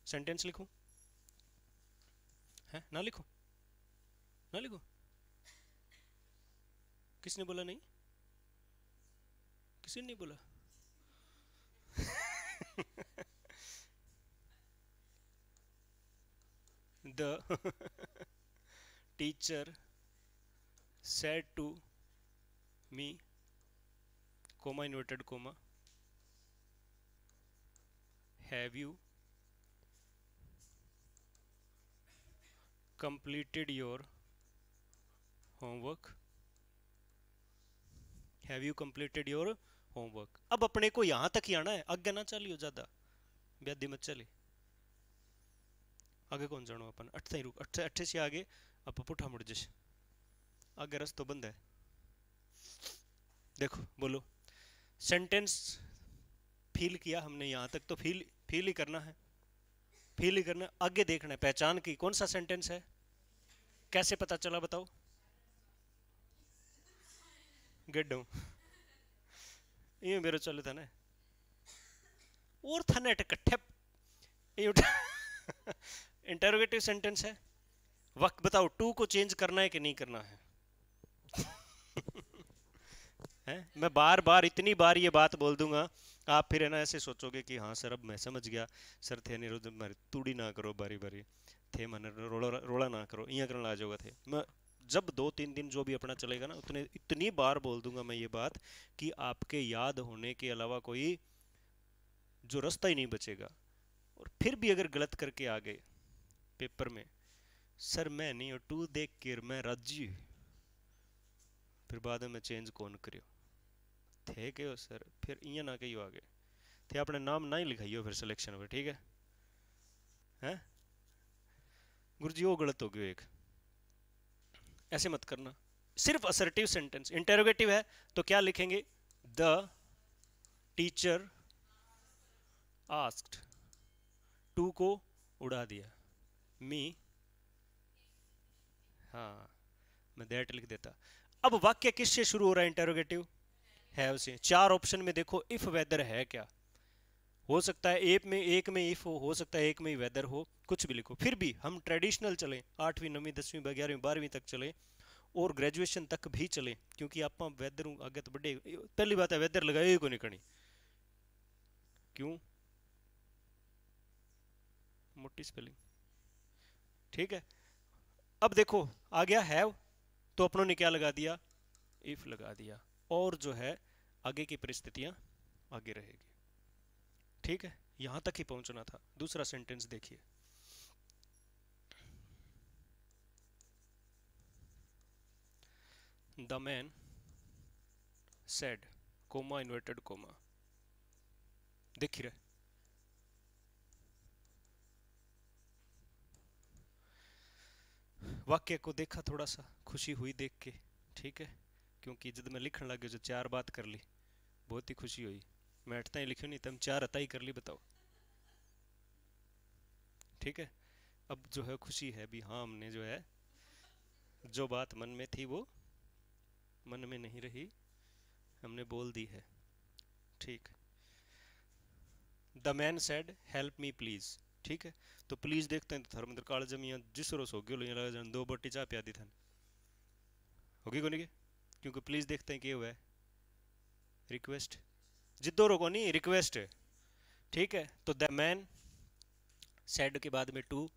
सेंटेंस लिखूं? है? ना लिखो? ना लिखो? किसने बोला नहीं? किसी ने नहीं बोला? The teacher said to me, comma inverted comma have you completed your homework? Have you completed your homework अब अपने को यहाँ तक ही आना है। आगे ना चलियो ज़्यादा। ब्यादी मत चली। आगे कौन जानो अपन? अठ ही रुक। अठ से आगे आप पुठा मुड़ जश आगे रस्तो बंद है। देखो, बोलो। सेंटेंस फील किया हमने यहाँ तक तो फील फील ही करना है, फील ही करना आगे देखना है, पहचान की कौन सा सेंटेंस है, कैसे पता चला बताओ? गेडो ये मेरे चले था ना। और था नेट कट्ठे इंटरोगेटिव सेंटेंस है। वक्त बताओ टू को चेंज करना है कि नहीं करना है? मैं बार बार इतनी बार ये बात बोल दूँगा आप फिर है ना ऐसे सोचोगे कि हाँ सर, अब मैं समझ गया। सर थे नहीं तूड़ी ना करो, बारी बारी। थे मन रोड़ा रोड़ा ना करो यहाँ करना आ जाओगा थे। मैं जब दो तीन दिन जो भी अपना चलेगा ना, उतने, इतनी बार बोल दूँगा मैं ये बात कि आपके याद होने के अलावा कोई जो रास्ता ही नहीं बचेगा। और फिर भी अगर गलत करके आ गए पेपर में, सर मैं नहीं हूँ टू देख कर मैं राज़ी फिर बाद में चेंज कौन करियो थे कहो सर, फिर इं ना कही आगे। थे अपने नाम ना ही लिखाइयो फिर सिलेक्शन पर, ठीक है? हैं? गुरु जी वो गलत हो गया एक। ऐसे मत करना। सिर्फ़ असर्टिव सेंटेंस इंटेरोगेटिव है तो क्या लिखेंगे? द टीचर आस्क्ड टू को उड़ा दिया। मी हाँ मैं दैट लिख देता। अब वाक्य किससे शुरू हो रहा है इंटेरोगेटिव है उसे। चार ऑप्शन में देखो इफ़ वेदर है क्या? हो सकता है एक में एक में इफ़ हो हो सकता है एक में ही वेदर हो, कुछ भी लिखो। फिर भी हम ट्रेडिशनल चले, आठवीं, नवीं, दसवीं, ग्यारहवीं, बारहवीं तक चले और ग्रेजुएशन तक भी चले, क्योंकि आप वेदर आगे तो बड़े पहली बात है वेदर लगाए को नहीं कणी क्यों? मोटी स्पेलिंग ठीक है? अब देखो, आ गया हैव तो अपनों ने क्या लगा दिया? इफ़ लगा दिया। और जो है, आगे की परिस्थितियाँ आगे रहेगी। ठीक है? यहाँ तक ही पहुँचना था। दूसरा सेंटेंस देखिए। The man said comma inverted comma देख रहे। वाक्य को देखा थोड़ा सा, खुशी हुई देख के। ठीक है? क्योंकि जब मैं लिखने गया जो चार बात कर ली, बहुत ही खुशी हुई। मैं अठता ही लिखो नहीं तुम चार अता ही कर ली, बताओ। ठीक है? अब जो है, खुशी है भी हाँ हमने जो है, जो बात मन में थी, वो मन में नहीं रही, हमने बोल दी है। ठीक। The man said help me please ठीक है? तो प्लीज़ देखते हैं तो धर्मेंद्र काल जमिया जिस रोज हो लगा दो बट्टी चाह पिया दी थन। होगी को? नहीं क्योंकि प्लीज़ देखते हैं क्या हुआ है। रिक्वेस्ट जिद्दो रोको नहीं रिक्वेस्ट ठीक है? तो द मैन सेड के बाद में टू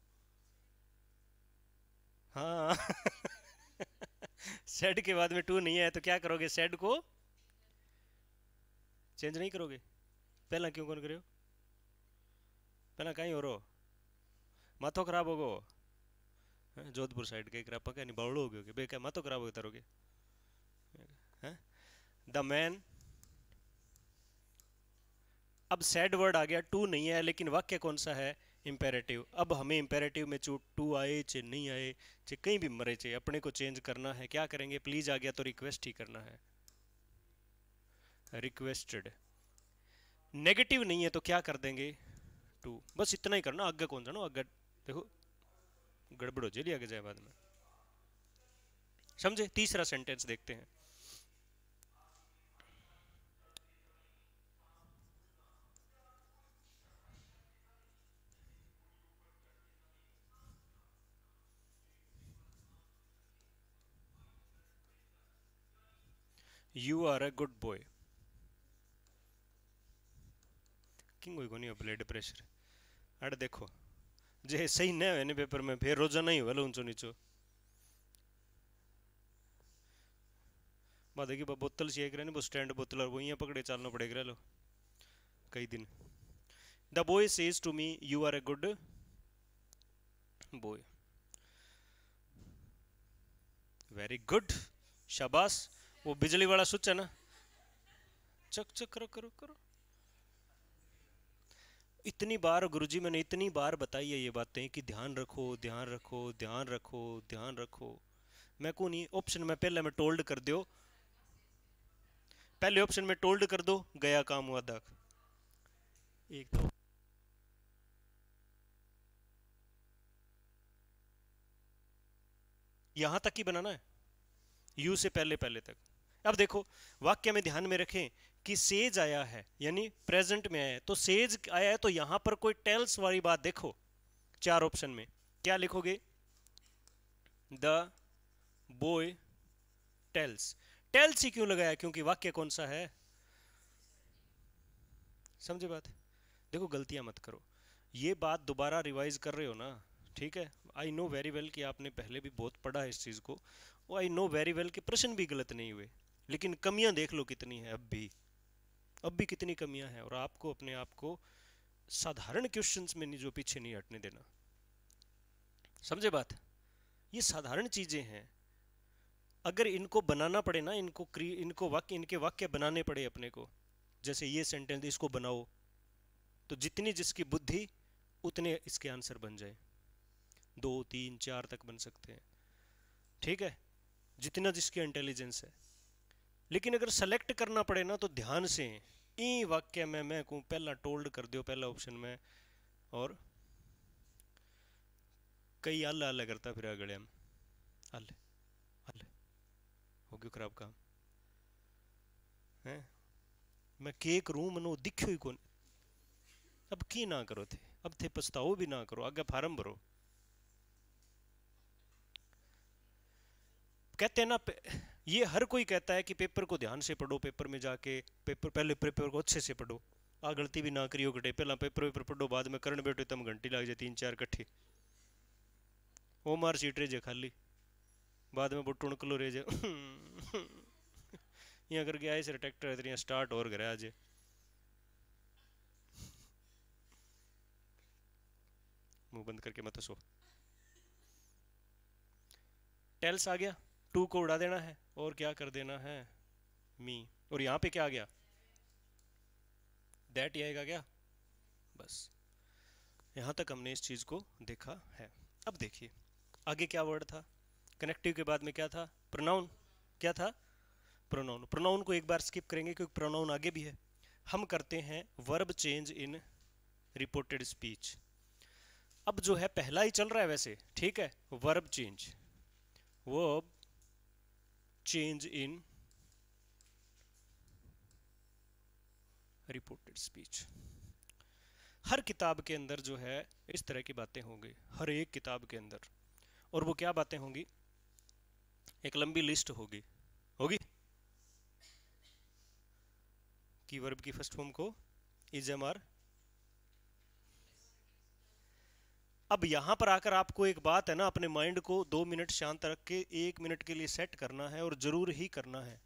हाँ। सेड के बाद में टू नहीं है तो क्या करोगे? सेड को चेंज नहीं करोगे? पहला क्यों कौन करो पहला कहीं हो। रो माथो खराब होगो। जोधपुर साइड के करा पका नहीं बावड़ो हो गए बे क्या माथो खराब होगा तरोगे द मैन। अब सैड वर्ड आ गया टू नहीं है, लेकिन वाक्य कौन सा है? इंपेरेटिव अब हमें इंपेरेटिव में चू टू आए चे नहीं आए चे कहीं भी मरे चे अपने को चेंज करना है, क्या करेंगे? प्लीज़ आ गया तो रिक्वेस्ट ही करना है। रिक्वेस्टेड नेगेटिव नहीं है तो क्या कर देंगे? टू बस इतना ही करना, आगे कौन जानो? आगे देखो, गड़बड़ हो आगे जाए बाद में। समझे? तीसरा सेंटेंस देखते हैं। You are a good boy king होई कोनी ब्लड प्रेशर अरे देखो। जे सही न है पेपर में फिर रोज़ाना ही हो ऊंचो नीचो। बात देखिए बोतल शेक रहे वो स्टैंड बोतल और वो पकड़े चलना पड़ेगा लो। कई दिन। The boy says to me you are a good boy very good शाबाश वो बिजली वाला स्विच है ना? चक चक, करो करो करो। इतनी बार गुरुजी मैंने इतनी बार बताई है ये बातें कि ध्यान रखो ध्यान रखो ध्यान रखो ध्यान रखो। मैं को नहीं ऑप्शन में पहले मैं टोल्ड कर दो पहले ऑप्शन में टोल्ड कर दो, गया काम हुआ तक एक तो यहाँ तक ही बनाना है? यू से पहले पहले तक। अब देखो, वाक्य में ध्यान में रखें कि सेज आया है, यानी प्रेजेंट में आया है। तो सेज आया है तो यहाँ पर कोई टेल्स वाली बात देखो, चार ऑप्शन में। क्या लिखोगे? द बॉय टेल्स टेल्स ही क्यों लगाया? क्योंकि वाक्य कौन सा है? समझे बात? देखो, गलतियाँ मत करो। ये बात दोबारा रिवाइज कर रहे हो ना, ठीक है? आई नो वेरी वेल कि आपने पहले भी बहुत पढ़ा है इस चीज़ को। आई नो वेरी वेल कि प्रश्न भी गलत नहीं हुए। लेकिन कमियाँ देख लो कितनी है अब भी। अब भी कितनी कमियाँ हैं और आपको अपने आप को साधारण क्वेश्चंस में नहीं, जो पीछे नहीं हटने देना। समझे बात? ये साधारण चीज़ें हैं। अगर इनको बनाना पड़े ना, इनको क्री, इनको वाक्य इनके वाक्य बनाने पड़े अपने को, जैसे ये सेंटेंस इसको बनाओ तो जितनी जिसकी बुद्धि, उतने इसके आंसर बन जाए। दो, तीन, चार तक बन सकते हैं। ठीक है? जितना जिसकी इंटेलिजेंस है। लेकिन अगर सेलेक्ट करना पड़े ना तो ध्यान से, ई वाक्य में, मैं कहूँ, पहला टोल्ड कर दो पहला ऑप्शन में, और कई अल अल करता फिर अगले हम। अल अल हो गयो खराब काम। है? मैं केक रू मनो दिखो ही कौन? अब की ना करो थे? अब थे पछताओ भी ना करो, आगे फार्म भरो। कहते ना ये हर कोई कहता है कि पेपर को ध्यान से पढ़ो, पेपर में जाके पेपर, पहले पेपर को अच्छे से पढ़ो। आ गलती भी ना करियो घटे, पहला पेपर वेपर पढ़ो, बाद में करण बैठो तम घंटी लग जाए, तीन चार कट्ठी। वो मार सीट रहे खाली, बाद में वो टुणकलो रह जाए। यहाँ करके आए सर ट्रैक्टर है स्टार्ट और घर आज। मुँह बंद करके मत सो टेल्स आ गया? टू को उड़ा देना है, और क्या कर देना है? मी। और यहाँ पे क्या आ गया? दैट आएगा क्या? बस। यहाँ तक हमने इस चीज़ को देखा है। अब देखिए, आगे क्या वर्ड था? कनेक्टिव के बाद में क्या था? प्रोनाउन क्या था? प्रोनाउन प्रोनाउन को एक बार स्किप करेंगे, क्योंकि प्रोनाउन आगे भी है। हम करते हैं verb change in reported speech अब जो है, पहला ही चल रहा है वैसे। ठीक है? Verb change verb change in reported speech हर किताब के अंदर जो है, इस तरह की बातें होंगी। हर एक किताब के अंदर। और वो क्या बातें होंगी? एक लंबी लिस्ट होगी। होगी? की वर्ब की फ़र्स्ट फॉर्म को इज़ एम आर अब यहाँ पर आकर आपको एक बात है ना, अपने माइंड को दो मिनट शांत रख के, एक मिनट के लिए सेट करना है और ज़रूर ही करना है।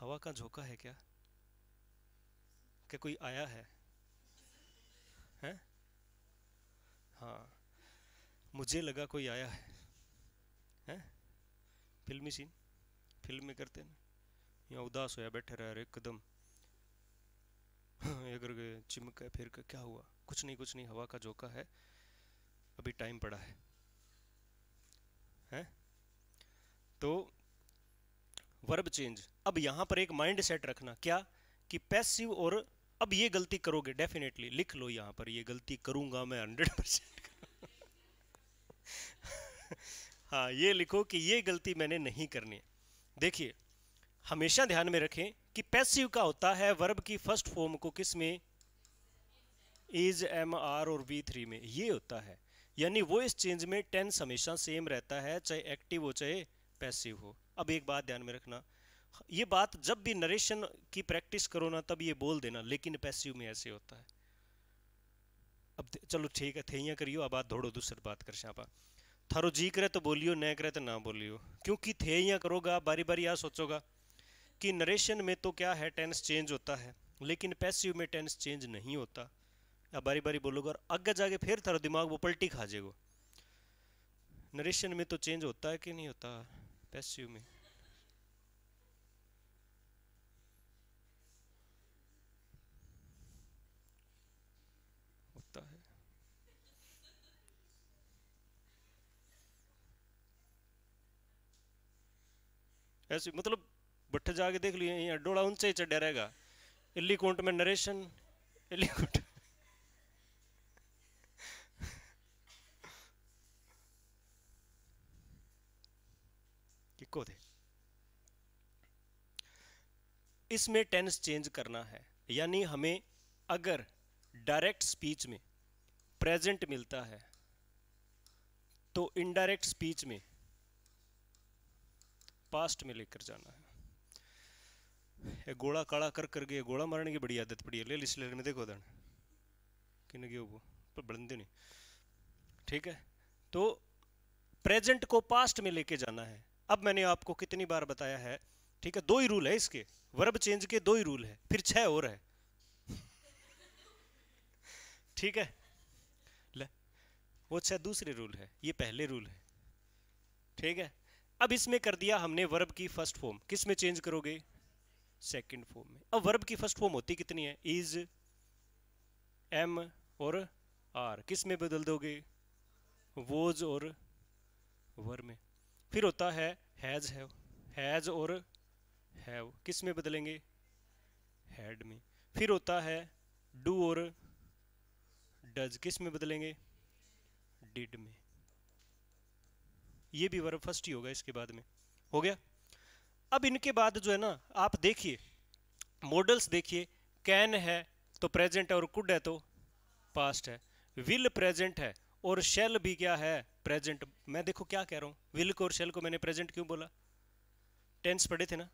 हवा का झोंका है क्या? क्या कोई आया है? हैं? हाँ। मुझे लगा कोई आया है। हैं? फिल्मी सीन फ़िल्म में करते हैं यहाँ उदास होया बैठे रह रहे एकदम। अगर चिमक है, फिर क्या हुआ? कुछ नहीं कुछ नहीं, हवा का झोंका है। अभी टाइम पड़ा है। हैं? तो वर्ब चेंज अब यहाँ पर एक माइंड सेट रखना। क्या? कि पैसिव और अब ये गलती करोगे डेफिनेटली लिख लो यहाँ पर, ये गलती करूँगा मैं हंड्रेड परसेंट हाँ ये लिखो कि ये गलती मैंने नहीं करनी देखिए, हमेशा ध्यान में रखें कि पैसिव का होता है वर्ब की फ़र्स्ट फॉर्म को किसमें? इज़ एम आर और वी थ्री में। ये होता है। यानी वो इस चेंज में टेंस हमेशा सेम रहता है, चाहे एक्टिव हो, चाहे पैसिव हो। अब एक बात ध्यान में रखना। ये बात जब भी नरेशन की प्रैक्टिस करो ना, तब ये बोल देना, लेकिन पैसिव में ऐसे होता है। अब चलो ठीक है थे करियो, अब बात दौड़ो दूसरी बात कर शापा थारो जी करे तो बोलियो न करे तो ना बोलियो। क्योंकि थे करोगा, बारी बारी आ सोचोगा। कि नरेशन में तो क्या है टेंस चेंज होता है, लेकिन पैसिव में टेंस चेंज नहीं होता। अब बारी बारी बोलोगे और आगे जाके फिर थारा दिमाग वो पलटी खा जाएगा नरेशन में तो चेंज होता है कि नहीं होता? पैसिव में। होता है। ऐसे मतलब बठ जाके देख यहाँ डोड़ा ऊँचे ही चढ़ा रहेगा। इली कोट में नरेशन इली कोट किको थे इसमें टेंस चेंज करना है। यानी हमें अगर डायरेक्ट स्पीच में प्रेजेंट मिलता है तो इनडायरेक्ट स्पीच में पास्ट में लेकर जाना है। ये गोला काला कर कर गए गोला मारने की बड़ी आदत पड़ी है ले लिस में देखो दन किन गयो वो पर बलंदे नहीं ठीक है तो प्रेजेंट को पास्ट में लेके जाना है अब मैंने आपको कितनी बार बताया है ठीक है दो ही रूल है इसके वर्ब चेंज के दो ही रूल है फिर छह और है ठीक है ले वो अच्छा दूसरे रूल है ये पहले रूल है ठीक है अब इसमें कर दिया हमने वर्ब की फ़र्स्ट फॉर्म किसमें चेंज करोगे सेकंड फॉर्म में। अब वर्ब की फ़र्स्ट फॉर्म होती कितनी है? इज़ एम और आर किसमें बदल दोगे? वोज और वर में। फिर होता है हैज़ हैव हैज़ और हैव किसमें बदलेंगे? हैड में। फिर होता है डू और डज किसमें बदलेंगे? डिड में। ये भी वर्ब फ़र्स्ट ही होगा इसके बाद में। हो गया? अब इनके बाद जो है ना, आप देखिए मॉडल्स देखिए कैन है तो प्रेजेंट है और कुड है तो पास्ट है। विल प्रेजेंट है और शेल भी क्या है प्रेजेंट मैं देखो क्या कह रहा हूँ विल को और शेल को मैंने प्रेजेंट क्यों बोला? टेंस पढ़े थे ना?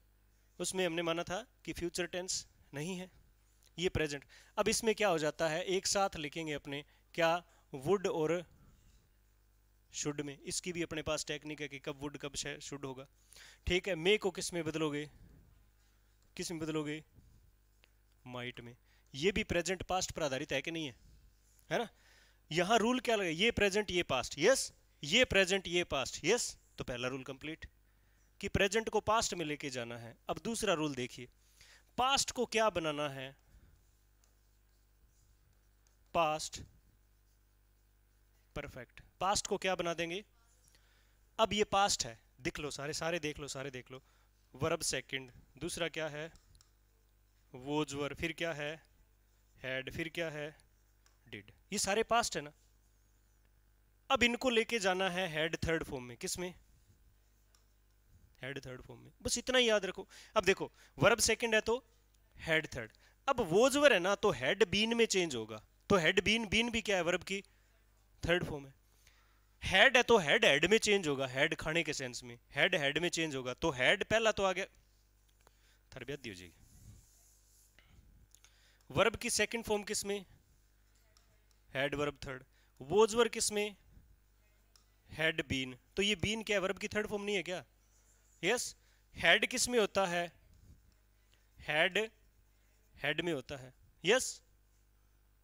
उसमें हमने माना था कि फ्यूचर टेंस नहीं है, ये प्रेजेंट अब इसमें क्या हो जाता है, एक साथ लिखेंगे अपने, क्या वुड और शुड में। इसकी भी अपने पास टेक्निक है कि कब वुड कब शुड होगा। ठीक है मे को किसमें बदलोगे? किसमें बदलोगे? माइट में। ये भी प्रेजेंट पास्ट पर आधारित है कि नहीं है? है ना? यहाँ रूल क्या लगे? ये प्रेजेंट ये पास्ट यस ये प्रेजेंट ये पास्ट यस तो पहला रूल कंप्लीट कि प्रेजेंट को पास्ट में लेके जाना है। अब दूसरा रूल देखिए। पास्ट को क्या बनाना है? पास्ट परफेक्ट पास्ट को क्या बना देंगे? अब ये पास्ट है। दिख लो सारे सारे देख लो, सारे देख लो। वर्ब सेकंड दूसरा क्या है? वोजवर फिर क्या है? हैड फिर क्या है? डिड ये सारे पास्ट है ना? अब इनको लेके जाना है हेड थर्ड फॉर्म में। किसमें? हेड थर्ड फॉर्म में। बस इतना ही याद रखो। अब देखो वर्ब सेकंड है तो हेड थर्ड अब वोजवर है ना तो हेड बीन में चेंज होगा। तो हेड बीन बीन भी क्या है वर्ब की? थर्ड फॉर्म है। हेड है तो हेड हेड में चेंज होगा हेड खाने के सेंस में। हेड हेड में चेंज होगा। तो हेड पहला तो आ गया। तरबियत दी जाएगी। वर्ब की सेकंड फॉर्म किसमें? Had verb third was verb किसमें? हेड बीन तो ये बीन क्या है? वर्ब की थर्ड फॉर्म नहीं है क्या? यस हेड किसमें होता है? हेड हेड में होता है। यस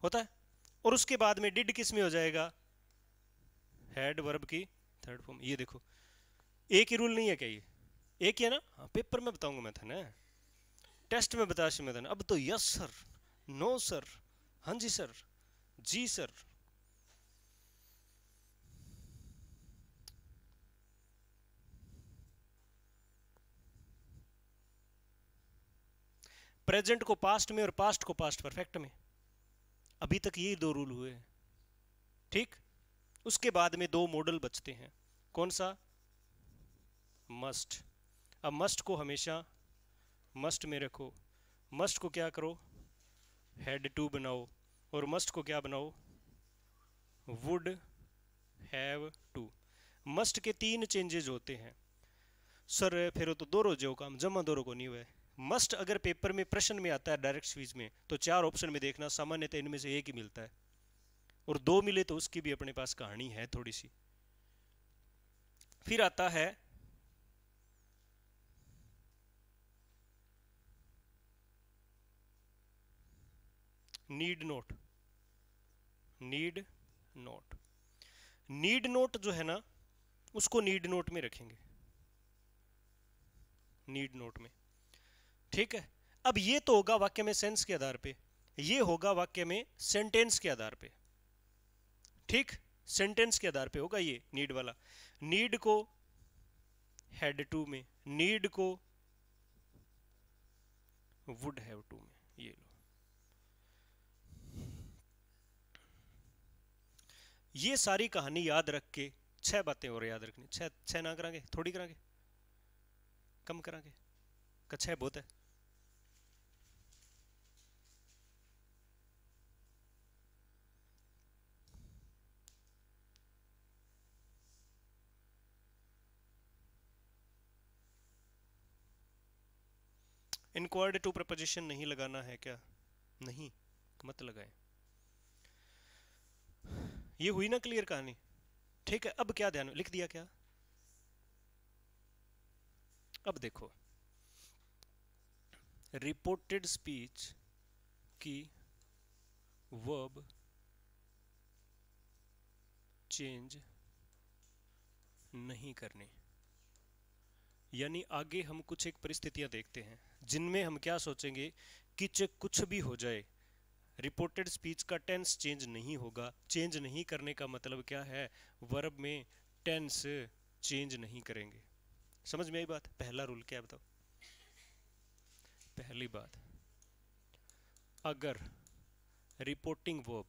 होता है? और उसके बाद में डिड किसमें हो जाएगा? हेड वर्ब की थर्ड फॉर्म ये देखो। एक ही रूल नहीं है क्या ये? एक ही है ना? हाँ पेपर में बताऊँगा मैं था ना। टेस्ट में बता मैं था ना। अब तो यस सर नो सर हाँ जी सर जी सर प्रेजेंट को पास्ट में और पास्ट को पास्ट परफेक्ट में। अभी तक ये दो रूल हुए। ठीक? उसके बाद में दो मॉडल बचते हैं। कौन सा? मस्ट अब मस्ट को हमेशा मस्ट में रखो। मस्ट को क्या करो? हेड टू बनाओ। और मस्ट को क्या बनाओ? वुड हैव टू मस्ट के तीन चेंजेज होते हैं। सर फिर तो दो जो काम। जमा दो को नहीं हुआ मस्ट अगर पेपर में, प्रश्न में आता है डायरेक्ट स्वीज में तो चार ऑप्शन में देखना, सामान्यतः इनमें से एक ही मिलता है। और दो मिले तो उसकी भी अपने पास कहानी है थोड़ी सी। फिर आता है need not. Need not. Need not जो है ना, उसको नीड नोट में रखेंगे। नीड नोट में। ठीक है? अब ये तो होगा वाक्य में सेंस के आधार पे। ये होगा वाक्य में सेंटेंस के आधार पे। ठीक सेंटेंस के आधार पे होगा ये नीड वाला। नीड को हैड टू में नीड को वुड हैव टू में, ये लो। ये सारी कहानी याद रख के, छह बातें और याद रखनी। छह छह ना करांगे, थोड़ी करांगे, कम करांगे छह बहुत है। इनक्वायर्ड टू प्रपोजिशन नहीं लगाना है क्या? नहीं, मत लगाए। ये हुई ना क्लियर कहानी? ठीक है, अब क्या ध्यान लिख दिया क्या? अब देखो। रिपोर्टेड स्पीच की वर्ब चेंज नहीं करने। यानी आगे हम कुछ एक परिस्थितियाँ देखते हैं। जिनमें हम क्या सोचेंगे कि चाहे कुछ भी हो जाए रिपोर्टेड स्पीच का टेंस चेंज नहीं होगा। चेंज नहीं करने का मतलब क्या है? वर्ब में टेंस चेंज नहीं करेंगे। समझ में आई बात? पहला रूल क्या बताओ? पहली बात, अगर रिपोर्टिंग वर्ब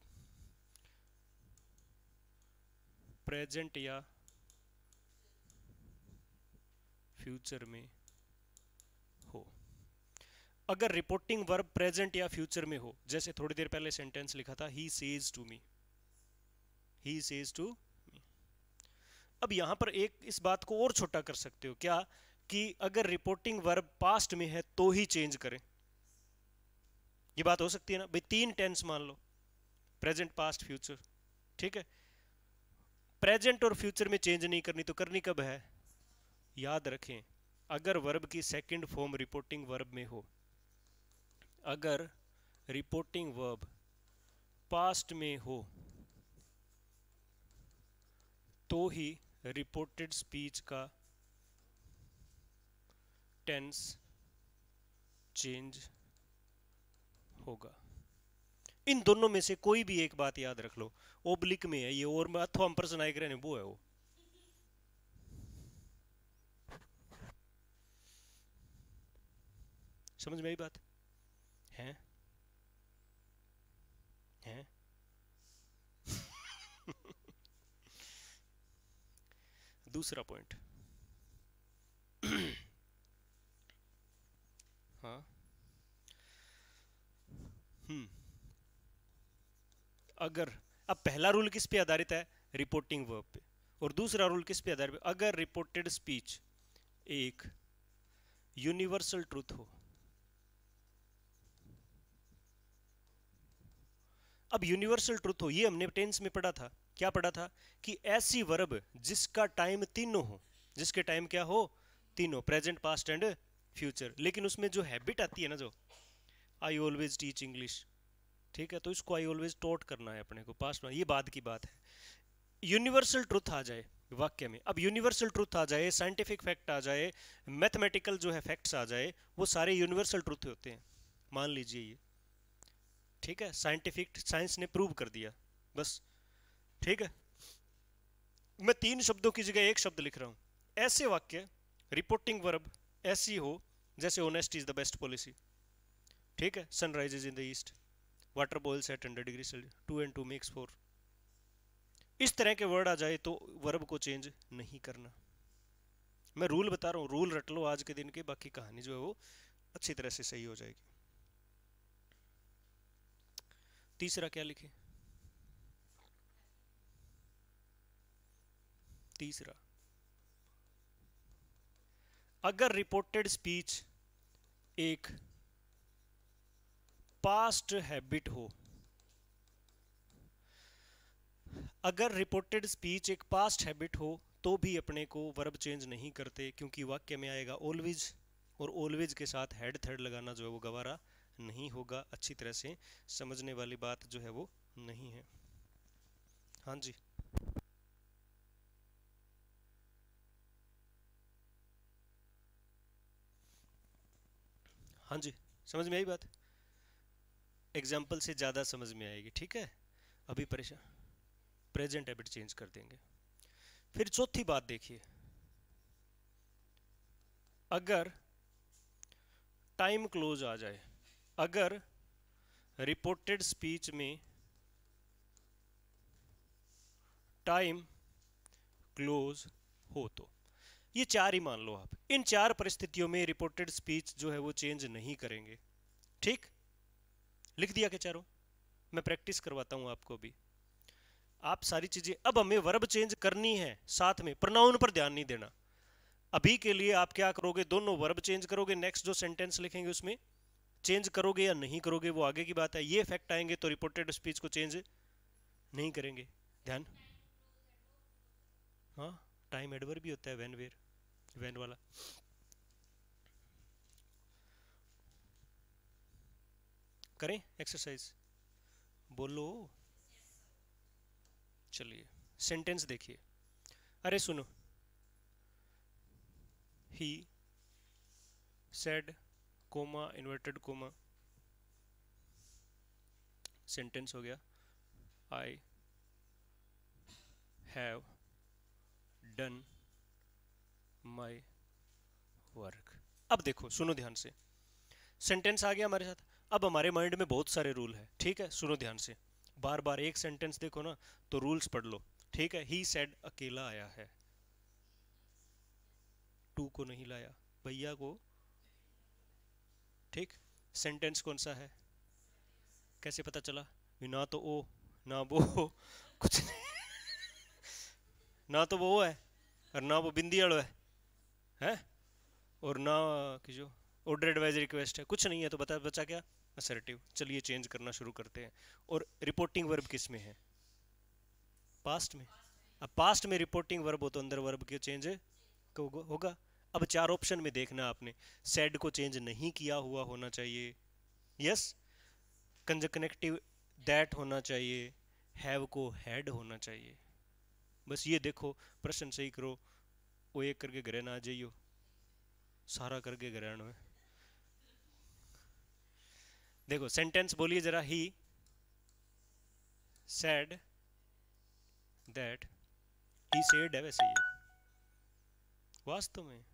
प्रेजेंट या फ्यूचर में अगर रिपोर्टिंग वर्ब प्रेजेंट या फ्यूचर में हो, जैसे थोड़ी देर पहले सेंटेंस लिखा था he says to me he says to me अब यहाँ पर एक इस बात को और छोटा कर सकते हो। क्या कि अगर रिपोर्टिंग वर्ब पास्ट में है तो ही चेंज करें। ये बात हो सकती है ना? भाई तीन टेंस मान लो। प्रेजेंट पास्ट फ्यूचर ठीक है? प्रेजेंट और फ्यूचर में चेंज नहीं करनी तो करनी कब है? याद रखें, अगर वर्ब की सेकंड फॉर्म रिपोर्टिंग वर्ब में हो अगर रिपोर्टिंग वर्ब पास्ट में हो तो ही रिपोर्टेड स्पीच का टेंस चेंज होगा। इन दोनों में से कोई भी एक बात याद रख लो। ओब्लिक में है ये, और अथवा पर्सन आएगा वो है वो। समझ में आई बात? है? हैं? दूसरा पॉइंट हाँ? हम्म. अगर, अब पहला रूल किस पे आधारित है? रिपोर्टिंग वर्ब पे. और दूसरा रूल किस पे आधारित अगर रिपोर्टेड स्पीच एक यूनिवर्सल ट्रूथ हो अब यूनिवर्सल ट्रूथ हो, ये हमने टेंस में पढ़ा था। क्या पढ़ा था? कि ऐसी वर्ब जिसका टाइम तीनों हो, जिसके टाइम क्या हो? तीनों प्रेजेंट पास्ट एंड फ्यूचर लेकिन उसमें जो हैबिट आती है ना जो आई ऑलवेज टीच इंग्लिश ठीक है तो इसको आई ऑलवेज टोट करना है अपने को पास्ट में। ये बाद की बात है। यूनिवर्सल ट्रुथ आ जाए, वाक्य में। अब यूनिवर्सल ट्रुथ आ जाए साइंटिफिक फैक्ट आ जाए मैथमेटिकल जो है फैक्ट्स आ जाए, वो सारे यूनिवर्सल ट्रुथ होते हैं। मान लीजिए ये। ठीक है? साइंटिफिक साइंस ने प्रूव कर दिया। बस। ठीक है? मैं तीन शब्दों की जगह एक शब्द लिख रहा हूँ। ऐसे वाक्य रिपोर्टिंग वर्ब ऐसी हो, जैसे honest is the best policy ठीक है? Sun rises in the east water boils at hundred degree Celsius two and two makes four इस तरह के वर्ड आ जाए तो वर्ब को चेंज नहीं करना। मैं रूल बता रहा हूँ। रूल रट लो आज के दिन के, बाकी कहानी जो है वो अच्छी तरह से सही हो जाएगी। तीसरा क्या लिखे? तीसरा। अगर रिपोर्टेड स्पीच एक पास्ट हैबिट हो, अगर रिपोर्टेड स्पीच एक पास्ट हैबिट हो तो भी अपने को वर्ब चेंज नहीं करते, क्योंकि वाक्य में आएगा ऑलवेज और ऑलवेज के साथ हेड थर्ड लगाना जो है वो गवारा नहीं होगा अच्छी तरह से समझने वाली बात जो है वो नहीं है। हाँ जी। हाँ जी, समझ में आई बात? एग्ज़ाम्पल से ज़्यादा समझ में आएगी, ठीक है? अभी परेशान प्रेजेंट हैबिट चेंज कर देंगे। फिर चौथी बात देखिए। अगर टाइम क्लोज आ जाए अगर रिपोर्टेड स्पीच में टाइम क्लोज हो तो। ये चार ही मान लो आप। इन चार परिस्थितियों में रिपोर्टेड स्पीच जो है वो चेंज नहीं करेंगे। ठीक? लिख दिया क्या चारों? मैं प्रैक्टिस करवाता हूँ आपको भी आप सारी चीज़ें अब हमें वर्ब चेंज करनी है साथ में। प्रनाउन पर ध्यान नहीं देना। अभी के लिए आप क्या करोगे? दोनों वर्ब चेंज करोगे। नेक्स्ट जो सेंटेंस लिखेंगे उसमें चेंज करोगे या नहीं करोगे, वो आगे की बात है। ये फैक्ट आएँगे तो रिपोर्टेड स्पीच को चेंज नहीं करेंगे। ध्यान। हाँ टाइम एडवर भी होता है वैन वेर वैन वाला। करें एक्सरसाइज बोलो। चलिए सेंटेंस देखिए। अरे सुनो। He said comma inverted comma sentence हो गया। I have done my work अब देखो, सुनो ध्यान से। सेंटेंस आ गया हमारे साथ। अब हमारे माइंड में बहुत सारे रूल है। ठीक है? सुनो ध्यान से। बार बार एक सेंटेंस देखो ना तो रूल्स पढ़ लो। ठीक है? ही सेड अकेला आया है। टू को नहीं लाया। भैया को ठीक? सेंटेंस कौन सा है? कैसे पता चला? ना तो ओ, ना वो, कुछ नहीं। ना तो वो है, और ना वो बिंदी वालों है। हैं? और ना कि जो ऑर्डर एडवाइज रिक्वेस्ट है। कुछ नहीं है तो बता, बचा क्या? असर्टिव चलिए चेंज करना शुरू करते हैं। और रिपोर्टिंग वर्ब किसमें है? पास्ट में? अब पास्ट में रिपोर्टिंग वर्ब हो तो अंदर वर्ब के चेंज होगा। अब चार ऑप्शन में देखना आपने। सेड को चेंज नहीं किया हुआ होना चाहिए। यस कंजकनेक्टिव दैट होना चाहिए। हैव को हैड होना चाहिए। बस ये देखो, प्रश्न सही करो। वो एक करके ना आ जाइयो। सारा करके ग्रहण है देखो सेंटेंस बोलिए जरा he. Said that he said है वैसे ये वास्तव में।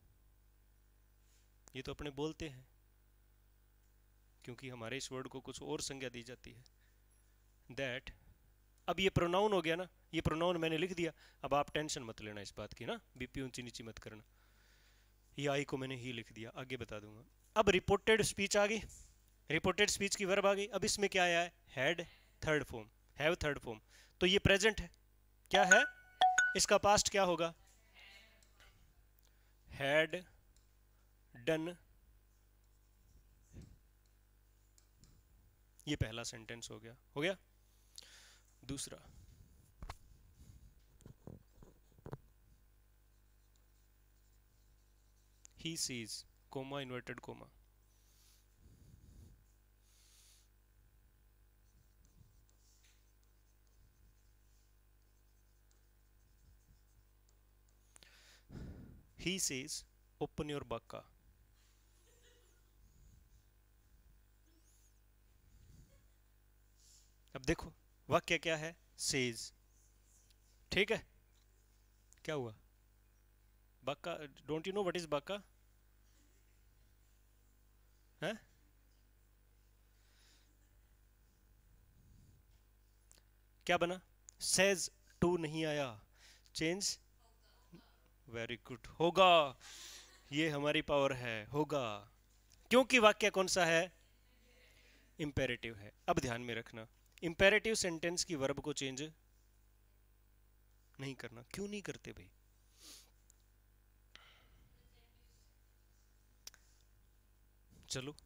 ये तो अपने बोलते हैं। क्योंकि हमारे इस वर्ड को कुछ और संज्ञा दी जाती है। दैट अब ये प्रोनाउन हो गया ना, ये प्रोनाउन मैंने लिख दिया। अब आप टेंशन मत लेना इस बात की ना, बीपी ऊँची नीची मत करना। ये आई को मैंने ही लिख दिया, आगे बता दूँगा। अब रिपोर्टेड स्पीच आ गई। रिपोर्टेड स्पीच की वर्ब आ गई। अब इसमें क्या आया had third form have third form तो ये प्रेजेंट है। क्या है? इसका पास्ट क्या होगा? Had done. ये पहला सेंटेंस हो गया। हो गया? दूसरा। He says comma inverted comma He says, "Open your bucka." अब देखो, वाक्य क्या है? सेज ठीक है? क्या हुआ? बाका don't you know what is बाका? है? क्या बना? सेज टू नहीं आया। चेंज वेरी गुड होगा। ये हमारी पावर है। होगा। क्योंकि वाक्य कौन सा है? इंपेरेटिव है। अब ध्यान में रखना। इंपेरेटिव सेंटेंस की वर्ब को चेंज नहीं करना। क्यों नहीं करते भाई? चलो।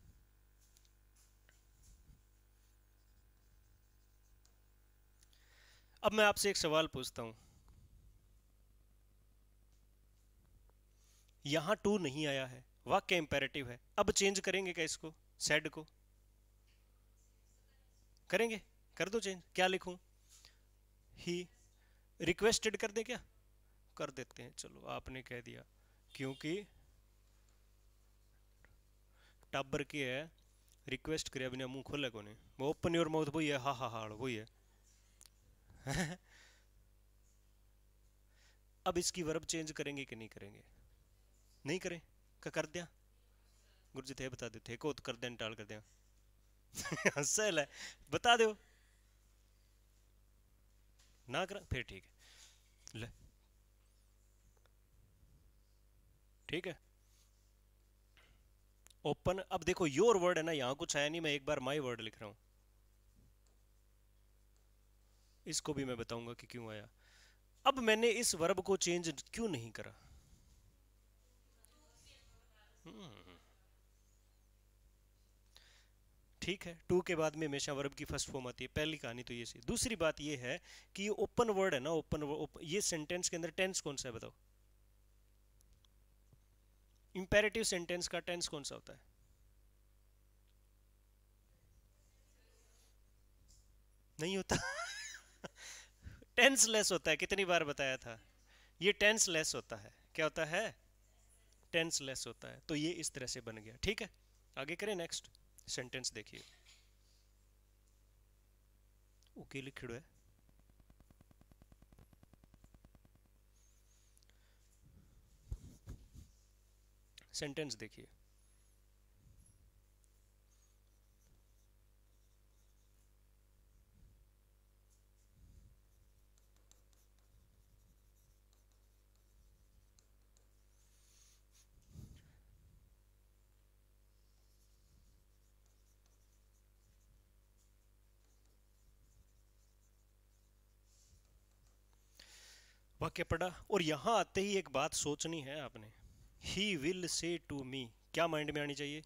अब मैं आपसे एक सवाल पूछता हूँ। यहाँ टू नहीं आया है। वाक्य इंपेरेटिव है। अब चेंज करेंगे क्या इसको? सेड को? करेंगे? कर दो चेंज क्या लिखूं? ही रिक्वेस्टेड कर दे क्या? कर देते हैं, चलो, आपने कह दिया। क्योंकि टाबर के है रिक्वेस्ट करे बिना मुँह खोले को नहीं वो ओपन योर माउथ वही है, हा हा हा, वही है। अब इसकी वर्ब चेंज करेंगे कि नहीं करेंगे? नहीं करें? क्या कर दिया? गुरु थे, बता देते को तो कर दें टाल कर दिया हंसल है। बता दो। ना करा, फिर ठीक है। ले। ठीक है। ओपन, अब देखो योर वर्ड है ना, यहाँ कुछ आया नहीं, मैं एक बार माई वर्ड लिख रहा हूँ। इसको भी मैं बताऊँगा कि क्यों आया। अब मैंने इस वर्ब को चेंज क्यों नहीं करा? हम्म ठीक है टू के बाद में हमेशा वर्ब की फ़र्स्ट फॉर्म आती है, पहली कहानी तो ये सी। दूसरी बात ये है कि ये ओपन वर्ड है ना ओपन ये सेंटेंस के अंदर टेंस कौन सा है बताओ? इंपेरेटिव सेंटेंस का टेंस कौन सा होता है? नहीं होता। टेंस लेस होता है, कितनी बार बताया था? ये टेंस लेस होता है। क्या होता है? टेंस लेस होता है। तो ये इस तरह से बन गया। ठीक है? आगे करें नेक्स्ट सेंटेंस देखिए। ओके लिखिड़ो है। सेंटेंस देखिए। वाक्य पढ़ा और यहाँ आते ही एक बात सोचनी है आपने। ही विल से टू मी क्या माइंड में आनी चाहिए?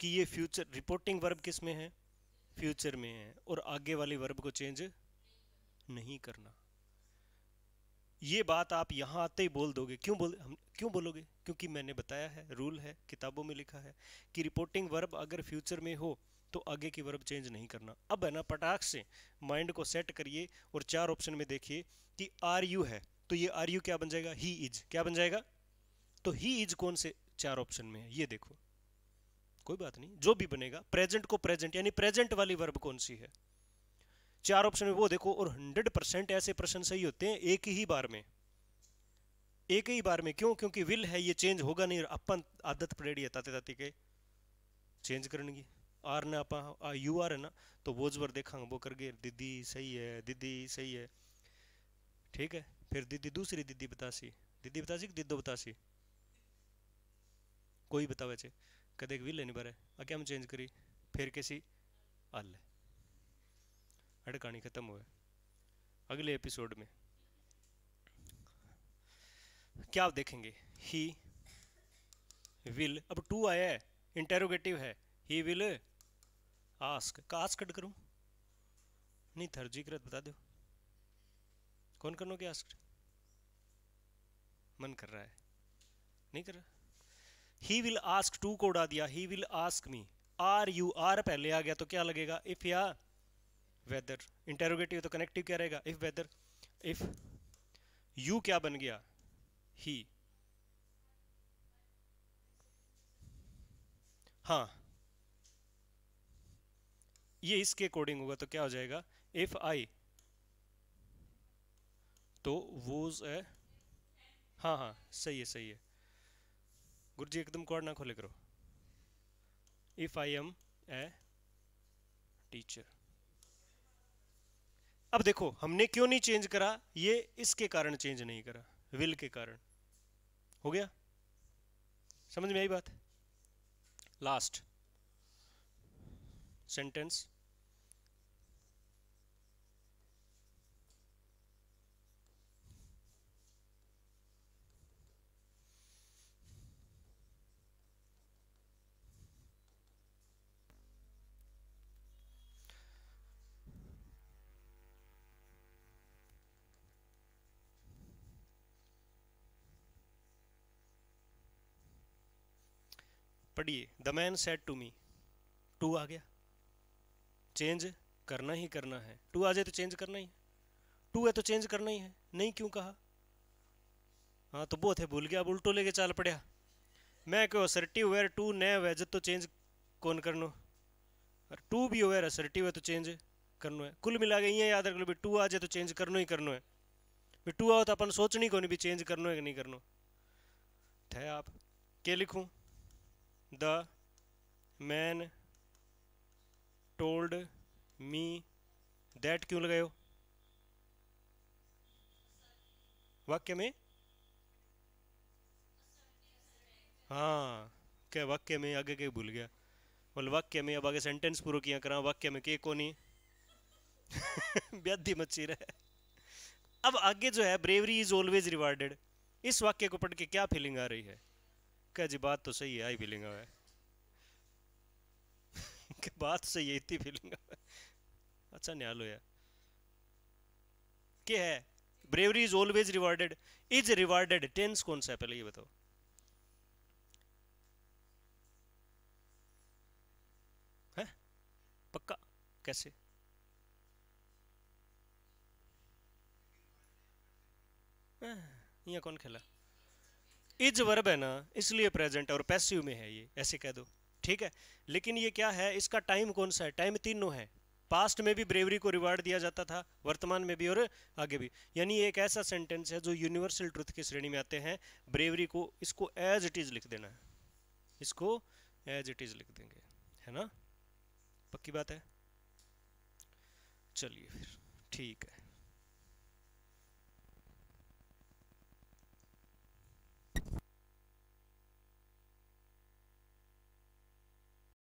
कि ये फ्यूचर रिपोर्टिंग वर्ब किसमें है? फ्यूचर में है और आगे वाली वर्ब को चेंज नहीं करना। ये बात आप यहाँ आते ही बोल दोगे। क्यों बोल, हम क्यों बोलोगे? क्योंकि मैंने बताया है रूल है, किताबों में लिखा है कि रिपोर्टिंग वर्ब अगर फ्यूचर में हो तो आगे की वर्ब चेंज नहीं करना। अब है ना, पटाख से माइंड को सेट करिए और चार ऑप्शन में देखिए कि आर यू है। तो ये आर यू क्या बन जाएगा? ही इज़ क्या बन जाएगा? तो ही इज़ कौन से? चार ऑप्शन में है। ये देखो। कोई बात नहीं। जो भी बनेगा प्रेजेंट को प्रेजेंट यानी प्रेजेंट वाली वर्ब कौन सी है? चार ऑप्शन में वो देखो, और हंड्रेड परसेंट ऐसे प्रश्न सही होते हैं एक ही बार में। एक ही बार में क्यों? क्योंकि विल है, ये चेंज होगा नहीं, और अपन आदत पड़ेगी ताते ताते के। चेंज करने की आर ने आप यू आर है ना तो वो जबर देखा वो कर गए दीदी सही है, दीदी सही है। ठीक है, फिर दीदी, दूसरी दीदी बतासी। दीदी बतासी कि दीदो बतासी? कोई बतावे चे कदे एक विल नहीं बारे आ, क्या चेंज करी? फिर कैसी? आल। अड़ कहानी खत्म हुआ अगले एपिसोड में। क्या आप देखेंगे? ही विल अब टू आया है। इंटेरोगेटिव है। ही विल आस्क का आस्क कट करूँ? नहीं थर्जी करत बता दो। कौन करनो के आस्क मन कर रहा है। नहीं कर रहा? ही विल आस्क टू को उड़ा दिया। He will ask me are you are पहले आ गया तो क्या लगेगा? इफ़ या वेदर इंटेरोगेटिव तो कनेक्टिव क्या रहेगा? इफ़ वेदर इफ़ यू क्या बन गया? ही हाँ। ये इसके अकॉर्डिंग होगा तो क्या हो जाएगा? इफ़ आई तो वोज ए हाँ हाँ सही है सही है। गुरु जी एकदम कोड ना खोले करो। If I am a teacher अब देखो, हमने क्यों नहीं चेंज करा? ये इसके कारण चेंज नहीं करा। विल के कारण। हो गया? समझ में आई बात? लास्ट सेंटेंस पढ़िए। The man said to me to आ गया। चेंज करना ही करना है। टू आ जाए तो चेंज करना ही है। टू है तो चेंज करना ही है। नहीं क्यों कहा? हाँ तो बहुत है, भूल गया। अब उल्टो लेके चाल पड़िया। मैं क्यों असर्टिव वेर टू न वैज तो चेंज कौन करनो? और टू भी हो असर्टिव है तो चेंज करना है। कुल मिला के ये याद रख लो भी टू आ जाए तो चेंज करना ही करना है। भी टू आओ तो अपन सोचनी कौन भी चेंज करना है कि नहीं करना। थे आप क्या लिखूं? The man told me that क्यों लगाए हो? वाक्य में? हाँ क्या वाक्य में? आगे के भूल गया? बोल, वाक्य में अब आगे सेंटेंस पूरा किया करा, वाक्य में के कोनी व्याधि मची रहे। अब आगे जो है ब्रेवरी इज़ ऑलवेज रिवार्डेड इस वाक्य को पढ़ के क्या फीलिंग आ रही है? क्या जी, बात तो सही है, आई फीलिंग है। कि बात सही है, इतनी फीलिंग अच्छा न्यालो यार। क्या है? Bravery is always rewarded is rewarded tense कौन सा है? पहले ये बताओ। है? पक्का? कैसे? यहाँ कौन खेला? इज़ वर्ब है ना, इसलिए प्रेजेंट और पैसिव में है ये, ऐसे कह दो। ठीक है? लेकिन ये क्या है, इसका टाइम कौन सा है? टाइम तीनों है। पास्ट में भी ब्रेवरी को रिवार्ड दिया जाता था, वर्तमान में भी और आगे भी। यानी एक ऐसा सेंटेंस है जो यूनिवर्सल ट्रुथ की श्रेणी में आते हैं। ब्रेवरी को, इसको एज इट इज़ लिख देना है। इसको एज इट इज़ लिख देंगे। है ना? पक्की बात है? चलिए फिर। ठीक है।